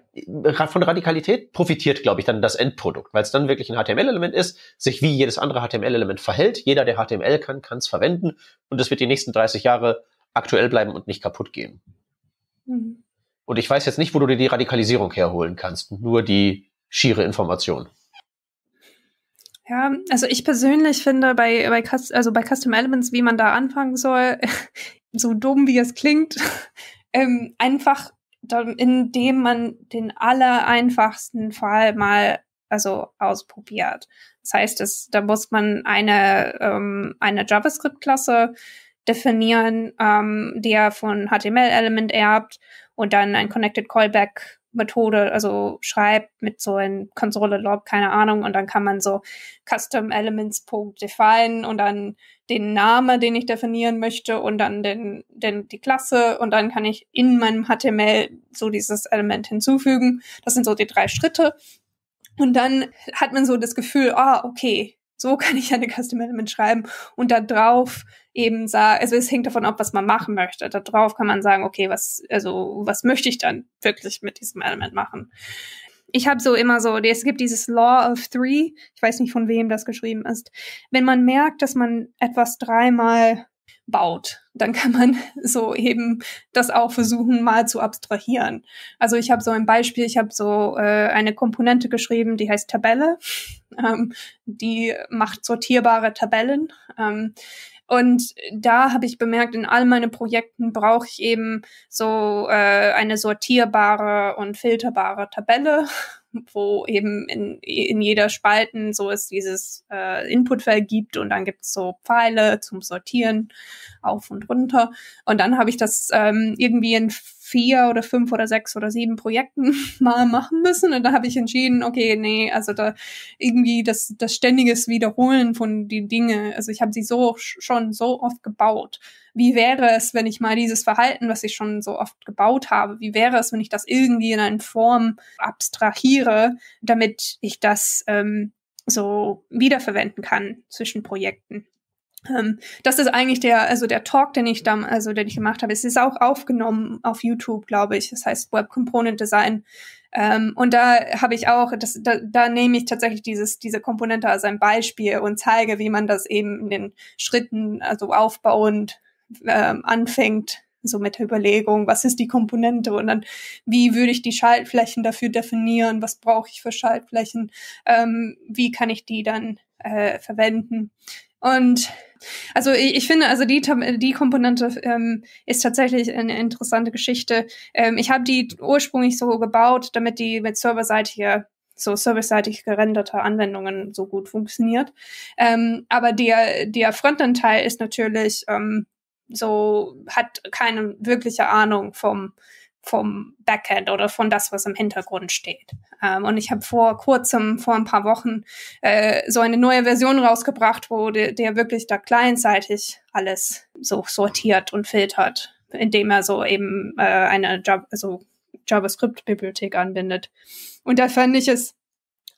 von Radikalität profitiert, glaube ich, dann das Endprodukt, weil es dann wirklich ein HTML-Element ist, sich wie jedes andere HTML-Element verhält. Jeder, der HTML kann, kann es verwenden und es wird die nächsten 30 Jahre aktuell bleiben und nicht kaputt gehen. Mhm. Und ich weiß jetzt nicht, wo du dir die Radikalisierung herholen kannst, nur die schiere Information. Ja, also ich persönlich finde bei, bei, also bei Custom Elements, wie man da anfangen soll, so dumm wie es klingt, ähm, einfach indem man den allereinfachsten Fall mal also ausprobiert. Das heißt, es, da muss man eine, ähm, eine JavaScript-Klasse definieren, ähm, der von HTML-Element erbt und dann ein Connected Callback Methode, also schreibt mit so ein Konsole Log, keine Ahnung, und dann kann man so Custom Elements define und dann den Namen, den ich definieren möchte und dann den, den, die Klasse und dann kann ich in meinem HTML so dieses Element hinzufügen. Das sind so die drei Schritte. Und dann hat man so das Gefühl, ah, okay, so kann ich eine Custom Element schreiben und da drauf eben sagen, also es hängt davon ab, was man machen möchte. Da drauf kann man sagen, okay, was, also was möchte ich dann wirklich mit diesem Element machen? Ich habe so immer so, es gibt dieses Law of Three, ich weiß nicht von wem das geschrieben ist. Wenn man merkt, dass man etwas dreimal baut, dann kann man so eben das auch versuchen, mal zu abstrahieren. Also ich habe so ein Beispiel, ich habe so äh, eine Komponente geschrieben, die heißt Tabelle. Ähm, die macht sortierbare Tabellen. Ähm, und da habe ich bemerkt, in all meinen Projekten brauche ich eben so äh, eine sortierbare und filterbare Tabelle, wo eben in, in jeder Spalten so es dieses äh, Inputfeld gibt und dann gibt es so Pfeile zum Sortieren auf und runter. Und dann habe ich das ähm, irgendwie in vier oder fünf oder sechs oder sieben Projekten mal machen müssen. Und da habe ich entschieden, okay, nee, also da irgendwie das, das ständiges Wiederholen von die Dinge, also ich habe sie so schon so oft gebaut. Wie wäre es, wenn ich mal dieses Verhalten, was ich schon so oft gebaut habe, wie wäre es, wenn ich das irgendwie in eine Form abstrahiere, damit ich das ähm, so wiederverwenden kann zwischen Projekten? Ähm, das ist eigentlich der, also der Talk, den ich dann, also den ich gemacht habe. Es ist auch aufgenommen auf YouTube, glaube ich. Das heißt Web Component Design. Ähm, und da habe ich auch, das, da, da nehme ich tatsächlich dieses, diese Komponente als ein Beispiel und zeige, wie man das eben in den Schritten, also aufbauend ähm, anfängt, so mit der Überlegung, was ist die Komponente und dann, wie würde ich die Schaltflächen dafür definieren, was brauche ich für Schaltflächen, ähm, wie kann ich die dann äh, verwenden. Und also ich, ich finde, also die, die Komponente ähm, ist tatsächlich eine interessante Geschichte. Ähm, ich habe die ursprünglich so gebaut, damit die mit serverseitiger so serviceseitig gerenderte Anwendungen so gut funktioniert. Ähm, aber der, der Frontend-Teil ist natürlich ähm, so, hat keine wirkliche Ahnung vom, vom Backend oder von das, was im Hintergrund steht. Ähm, und ich habe vor kurzem, vor ein paar Wochen, äh, so eine neue Version rausgebracht, wo der, der wirklich da clientseitig alles so sortiert und filtert, indem er so eben äh, eine Java, also JavaScript-Bibliothek anbindet. Und da fand ich es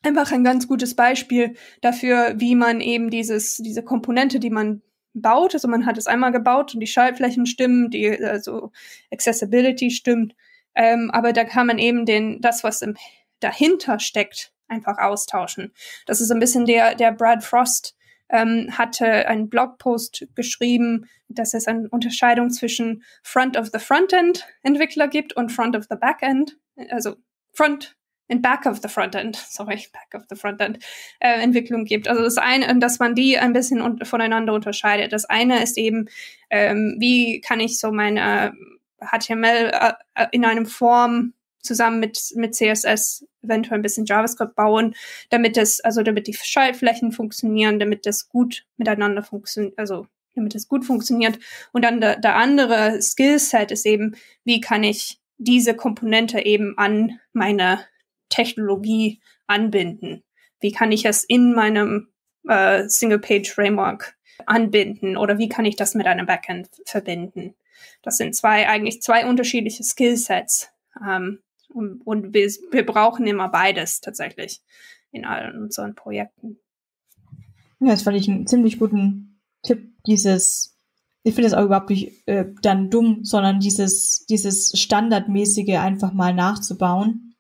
einfach ein ganz gutes Beispiel dafür, wie man eben dieses, diese Komponente, die man baut. Also man hat es einmal gebaut und die Schaltflächen stimmen, die also Accessibility stimmt. Ähm, aber da kann man eben den, das, was im, dahinter steckt, einfach austauschen. Das ist ein bisschen der, der Brad Frost ähm, hatte einen Blogpost geschrieben, dass es eine Unterscheidung zwischen Front of the Frontend Entwickler gibt und Front of the Backend, also Front in Back of the Frontend, sorry, Back of the Frontend äh, Entwicklung gibt. Also das eine, dass man die ein bisschen un voneinander unterscheidet. Das eine ist eben, ähm, wie kann ich so meine HTML äh, äh, in einem Form zusammen mit, mit CSS eventuell ein bisschen JavaScript bauen, damit es, also damit die Schaltflächen funktionieren, damit das gut miteinander funktioniert, also damit es gut funktioniert. Und dann der, der andere Skillset ist eben, wie kann ich diese Komponente eben an meine Technologie anbinden? Wie kann ich es in meinem äh, Single-Page-Framework anbinden oder wie kann ich das mit einem Backend verbinden? Das sind zwei, eigentlich zwei unterschiedliche Skillsets. Ähm, und, und wir, wir brauchen immer beides tatsächlich in allen unseren Projekten. Ja, das fand ich einen ziemlich guten Tipp, dieses, ich finde es auch überhaupt nicht äh, dann dumm, sondern dieses, dieses Standardmäßige einfach mal nachzubauen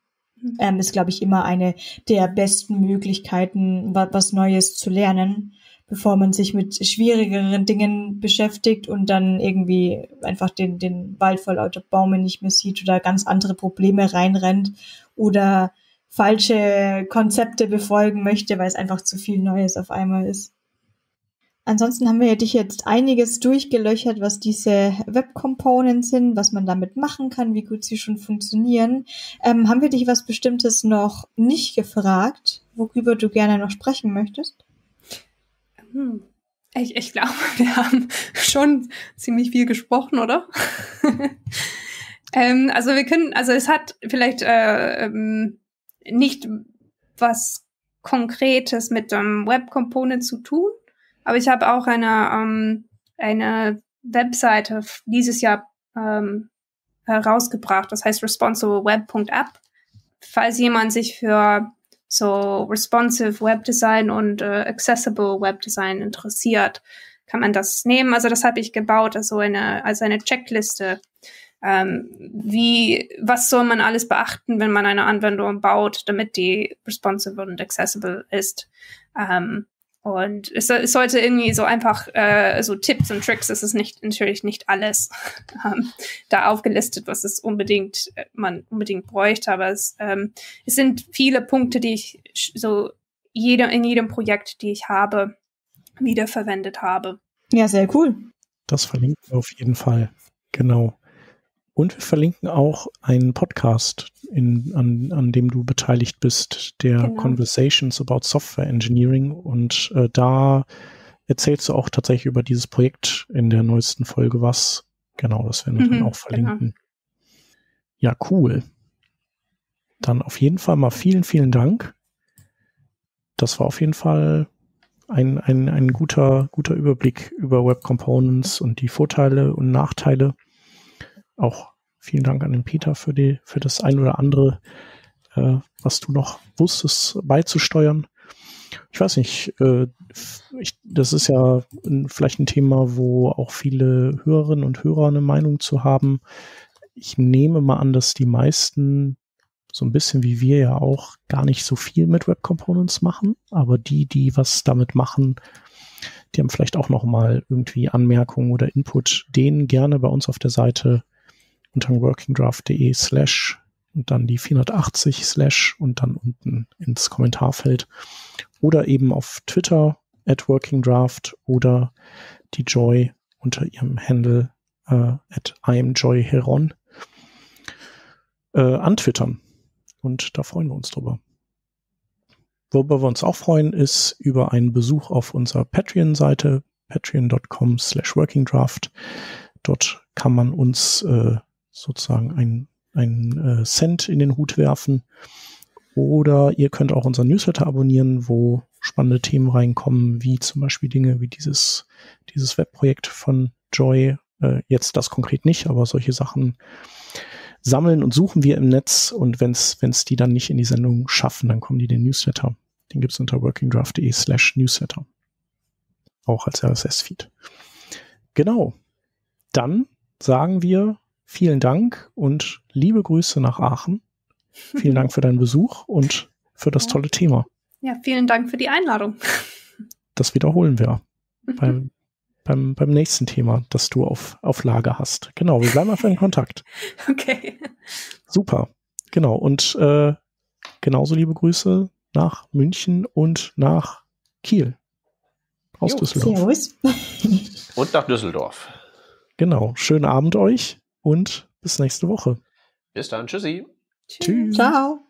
ähm, ist, glaube ich, immer eine der besten Möglichkeiten, wa was Neues zu lernen, bevor man sich mit schwierigeren Dingen beschäftigt und dann irgendwie einfach den, den Wald vor lauter Baume nicht mehr sieht oder ganz andere Probleme reinrennt oder falsche Konzepte befolgen möchte, weil es einfach zu viel Neues auf einmal ist. Ansonsten haben wir ja dich jetzt einiges durchgelöchert, was diese Web Components sind, was man damit machen kann, wie gut sie schon funktionieren. Ähm, haben wir dich was Bestimmtes noch nicht gefragt, worüber du gerne noch sprechen möchtest? Hm. Ich, ich glaube, wir haben schon ziemlich viel gesprochen, oder? ähm, also wir können, also es hat vielleicht äh, ähm, nicht was Konkretes mit dem Web Component zu tun, aber ich habe auch eine, ähm, eine Webseite dieses Jahr ähm, herausgebracht. Das heißt responsibweb.app. Falls jemand sich für so responsive Webdesign und äh, accessible Webdesign interessiert, kann man das nehmen. Also das habe ich gebaut, also eine, als eine Checkliste. Ähm, wie, was soll man alles beachten, wenn man eine Anwendung baut, damit die responsive und accessible ist? Ähm, und es, es, sollte irgendwie so einfach äh, so Tipps und Tricks, es ist nicht natürlich nicht alles ähm, da aufgelistet, was es unbedingt äh, man unbedingt bräuchte, aber es, ähm, es sind viele Punkte, die ich so jeder in jedem Projekt, die ich habe, wiederverwendet habe. Ja, sehr cool. Das verlinken wir auf jeden Fall. Genau. Und wir verlinken auch einen Podcast, in, an, an dem du beteiligt bist, der genau. Conversations about Software Engineering. Und äh, da erzählst du auch tatsächlich über dieses Projekt in der neuesten Folge was. Genau, das werden wir mhm, dann auch verlinken. Genau. Ja, cool. Dann auf jeden Fall mal vielen, vielen Dank. Das war auf jeden Fall ein, ein, ein guter, guter Überblick über Web Components und die Vorteile und Nachteile. Auch vielen Dank an den Peter für die, für das ein oder andere, äh, was du noch wusstest, beizusteuern. Ich weiß nicht, äh, ich, das ist ja vielleicht ein Thema, wo auch viele Hörerinnen und Hörer eine Meinung zu haben. Ich nehme mal an, dass die meisten so ein bisschen wie wir ja auch gar nicht so viel mit Web Components machen, aber die, die was damit machen, die haben vielleicht auch noch mal irgendwie Anmerkungen oder Input, den gerne bei uns auf der Seite unter workingdraft.de slash und dann die 480 slash und dann unten ins Kommentarfeld oder eben auf Twitter at workingdraft oder die Joy unter ihrem Handle äh, at imjoyheron äh, antwittern. Und da freuen wir uns drüber. Worüber wir uns auch freuen, ist über einen Besuch auf unserer Patreon-Seite, patreon.com slash workingdraft. Dort kann man uns äh, sozusagen ein, ein äh, Cent in den Hut werfen. Oder ihr könnt auch unseren Newsletter abonnieren, wo spannende Themen reinkommen, wie zum Beispiel Dinge wie dieses, dieses Webprojekt von Joy. Äh, jetzt das konkret nicht, aber solche Sachen sammeln und suchen wir im Netz und wenn es die dann nicht in die Sendung schaffen, dann kommen die den Newsletter. Den gibt's unter workingdraft.de slash newsletter. Auch als RSS-Feed. Genau. Dann sagen wir vielen Dank und liebe Grüße nach Aachen. Vielen Dank für deinen Besuch und für das tolle Thema. Ja, vielen Dank für die Einladung. Das wiederholen wir. Weil beim, beim nächsten Thema, das du auf, auf Lager hast. Genau, wir bleiben einfach in Kontakt. Okay. Super. Genau. Und äh, genauso liebe Grüße nach München und nach Kiel. Aus jo, Düsseldorf. Servus. und nach Düsseldorf. Genau. Schönen Abend euch und bis nächste Woche. Bis dann. Tschüssi. Tschüss. Ciao.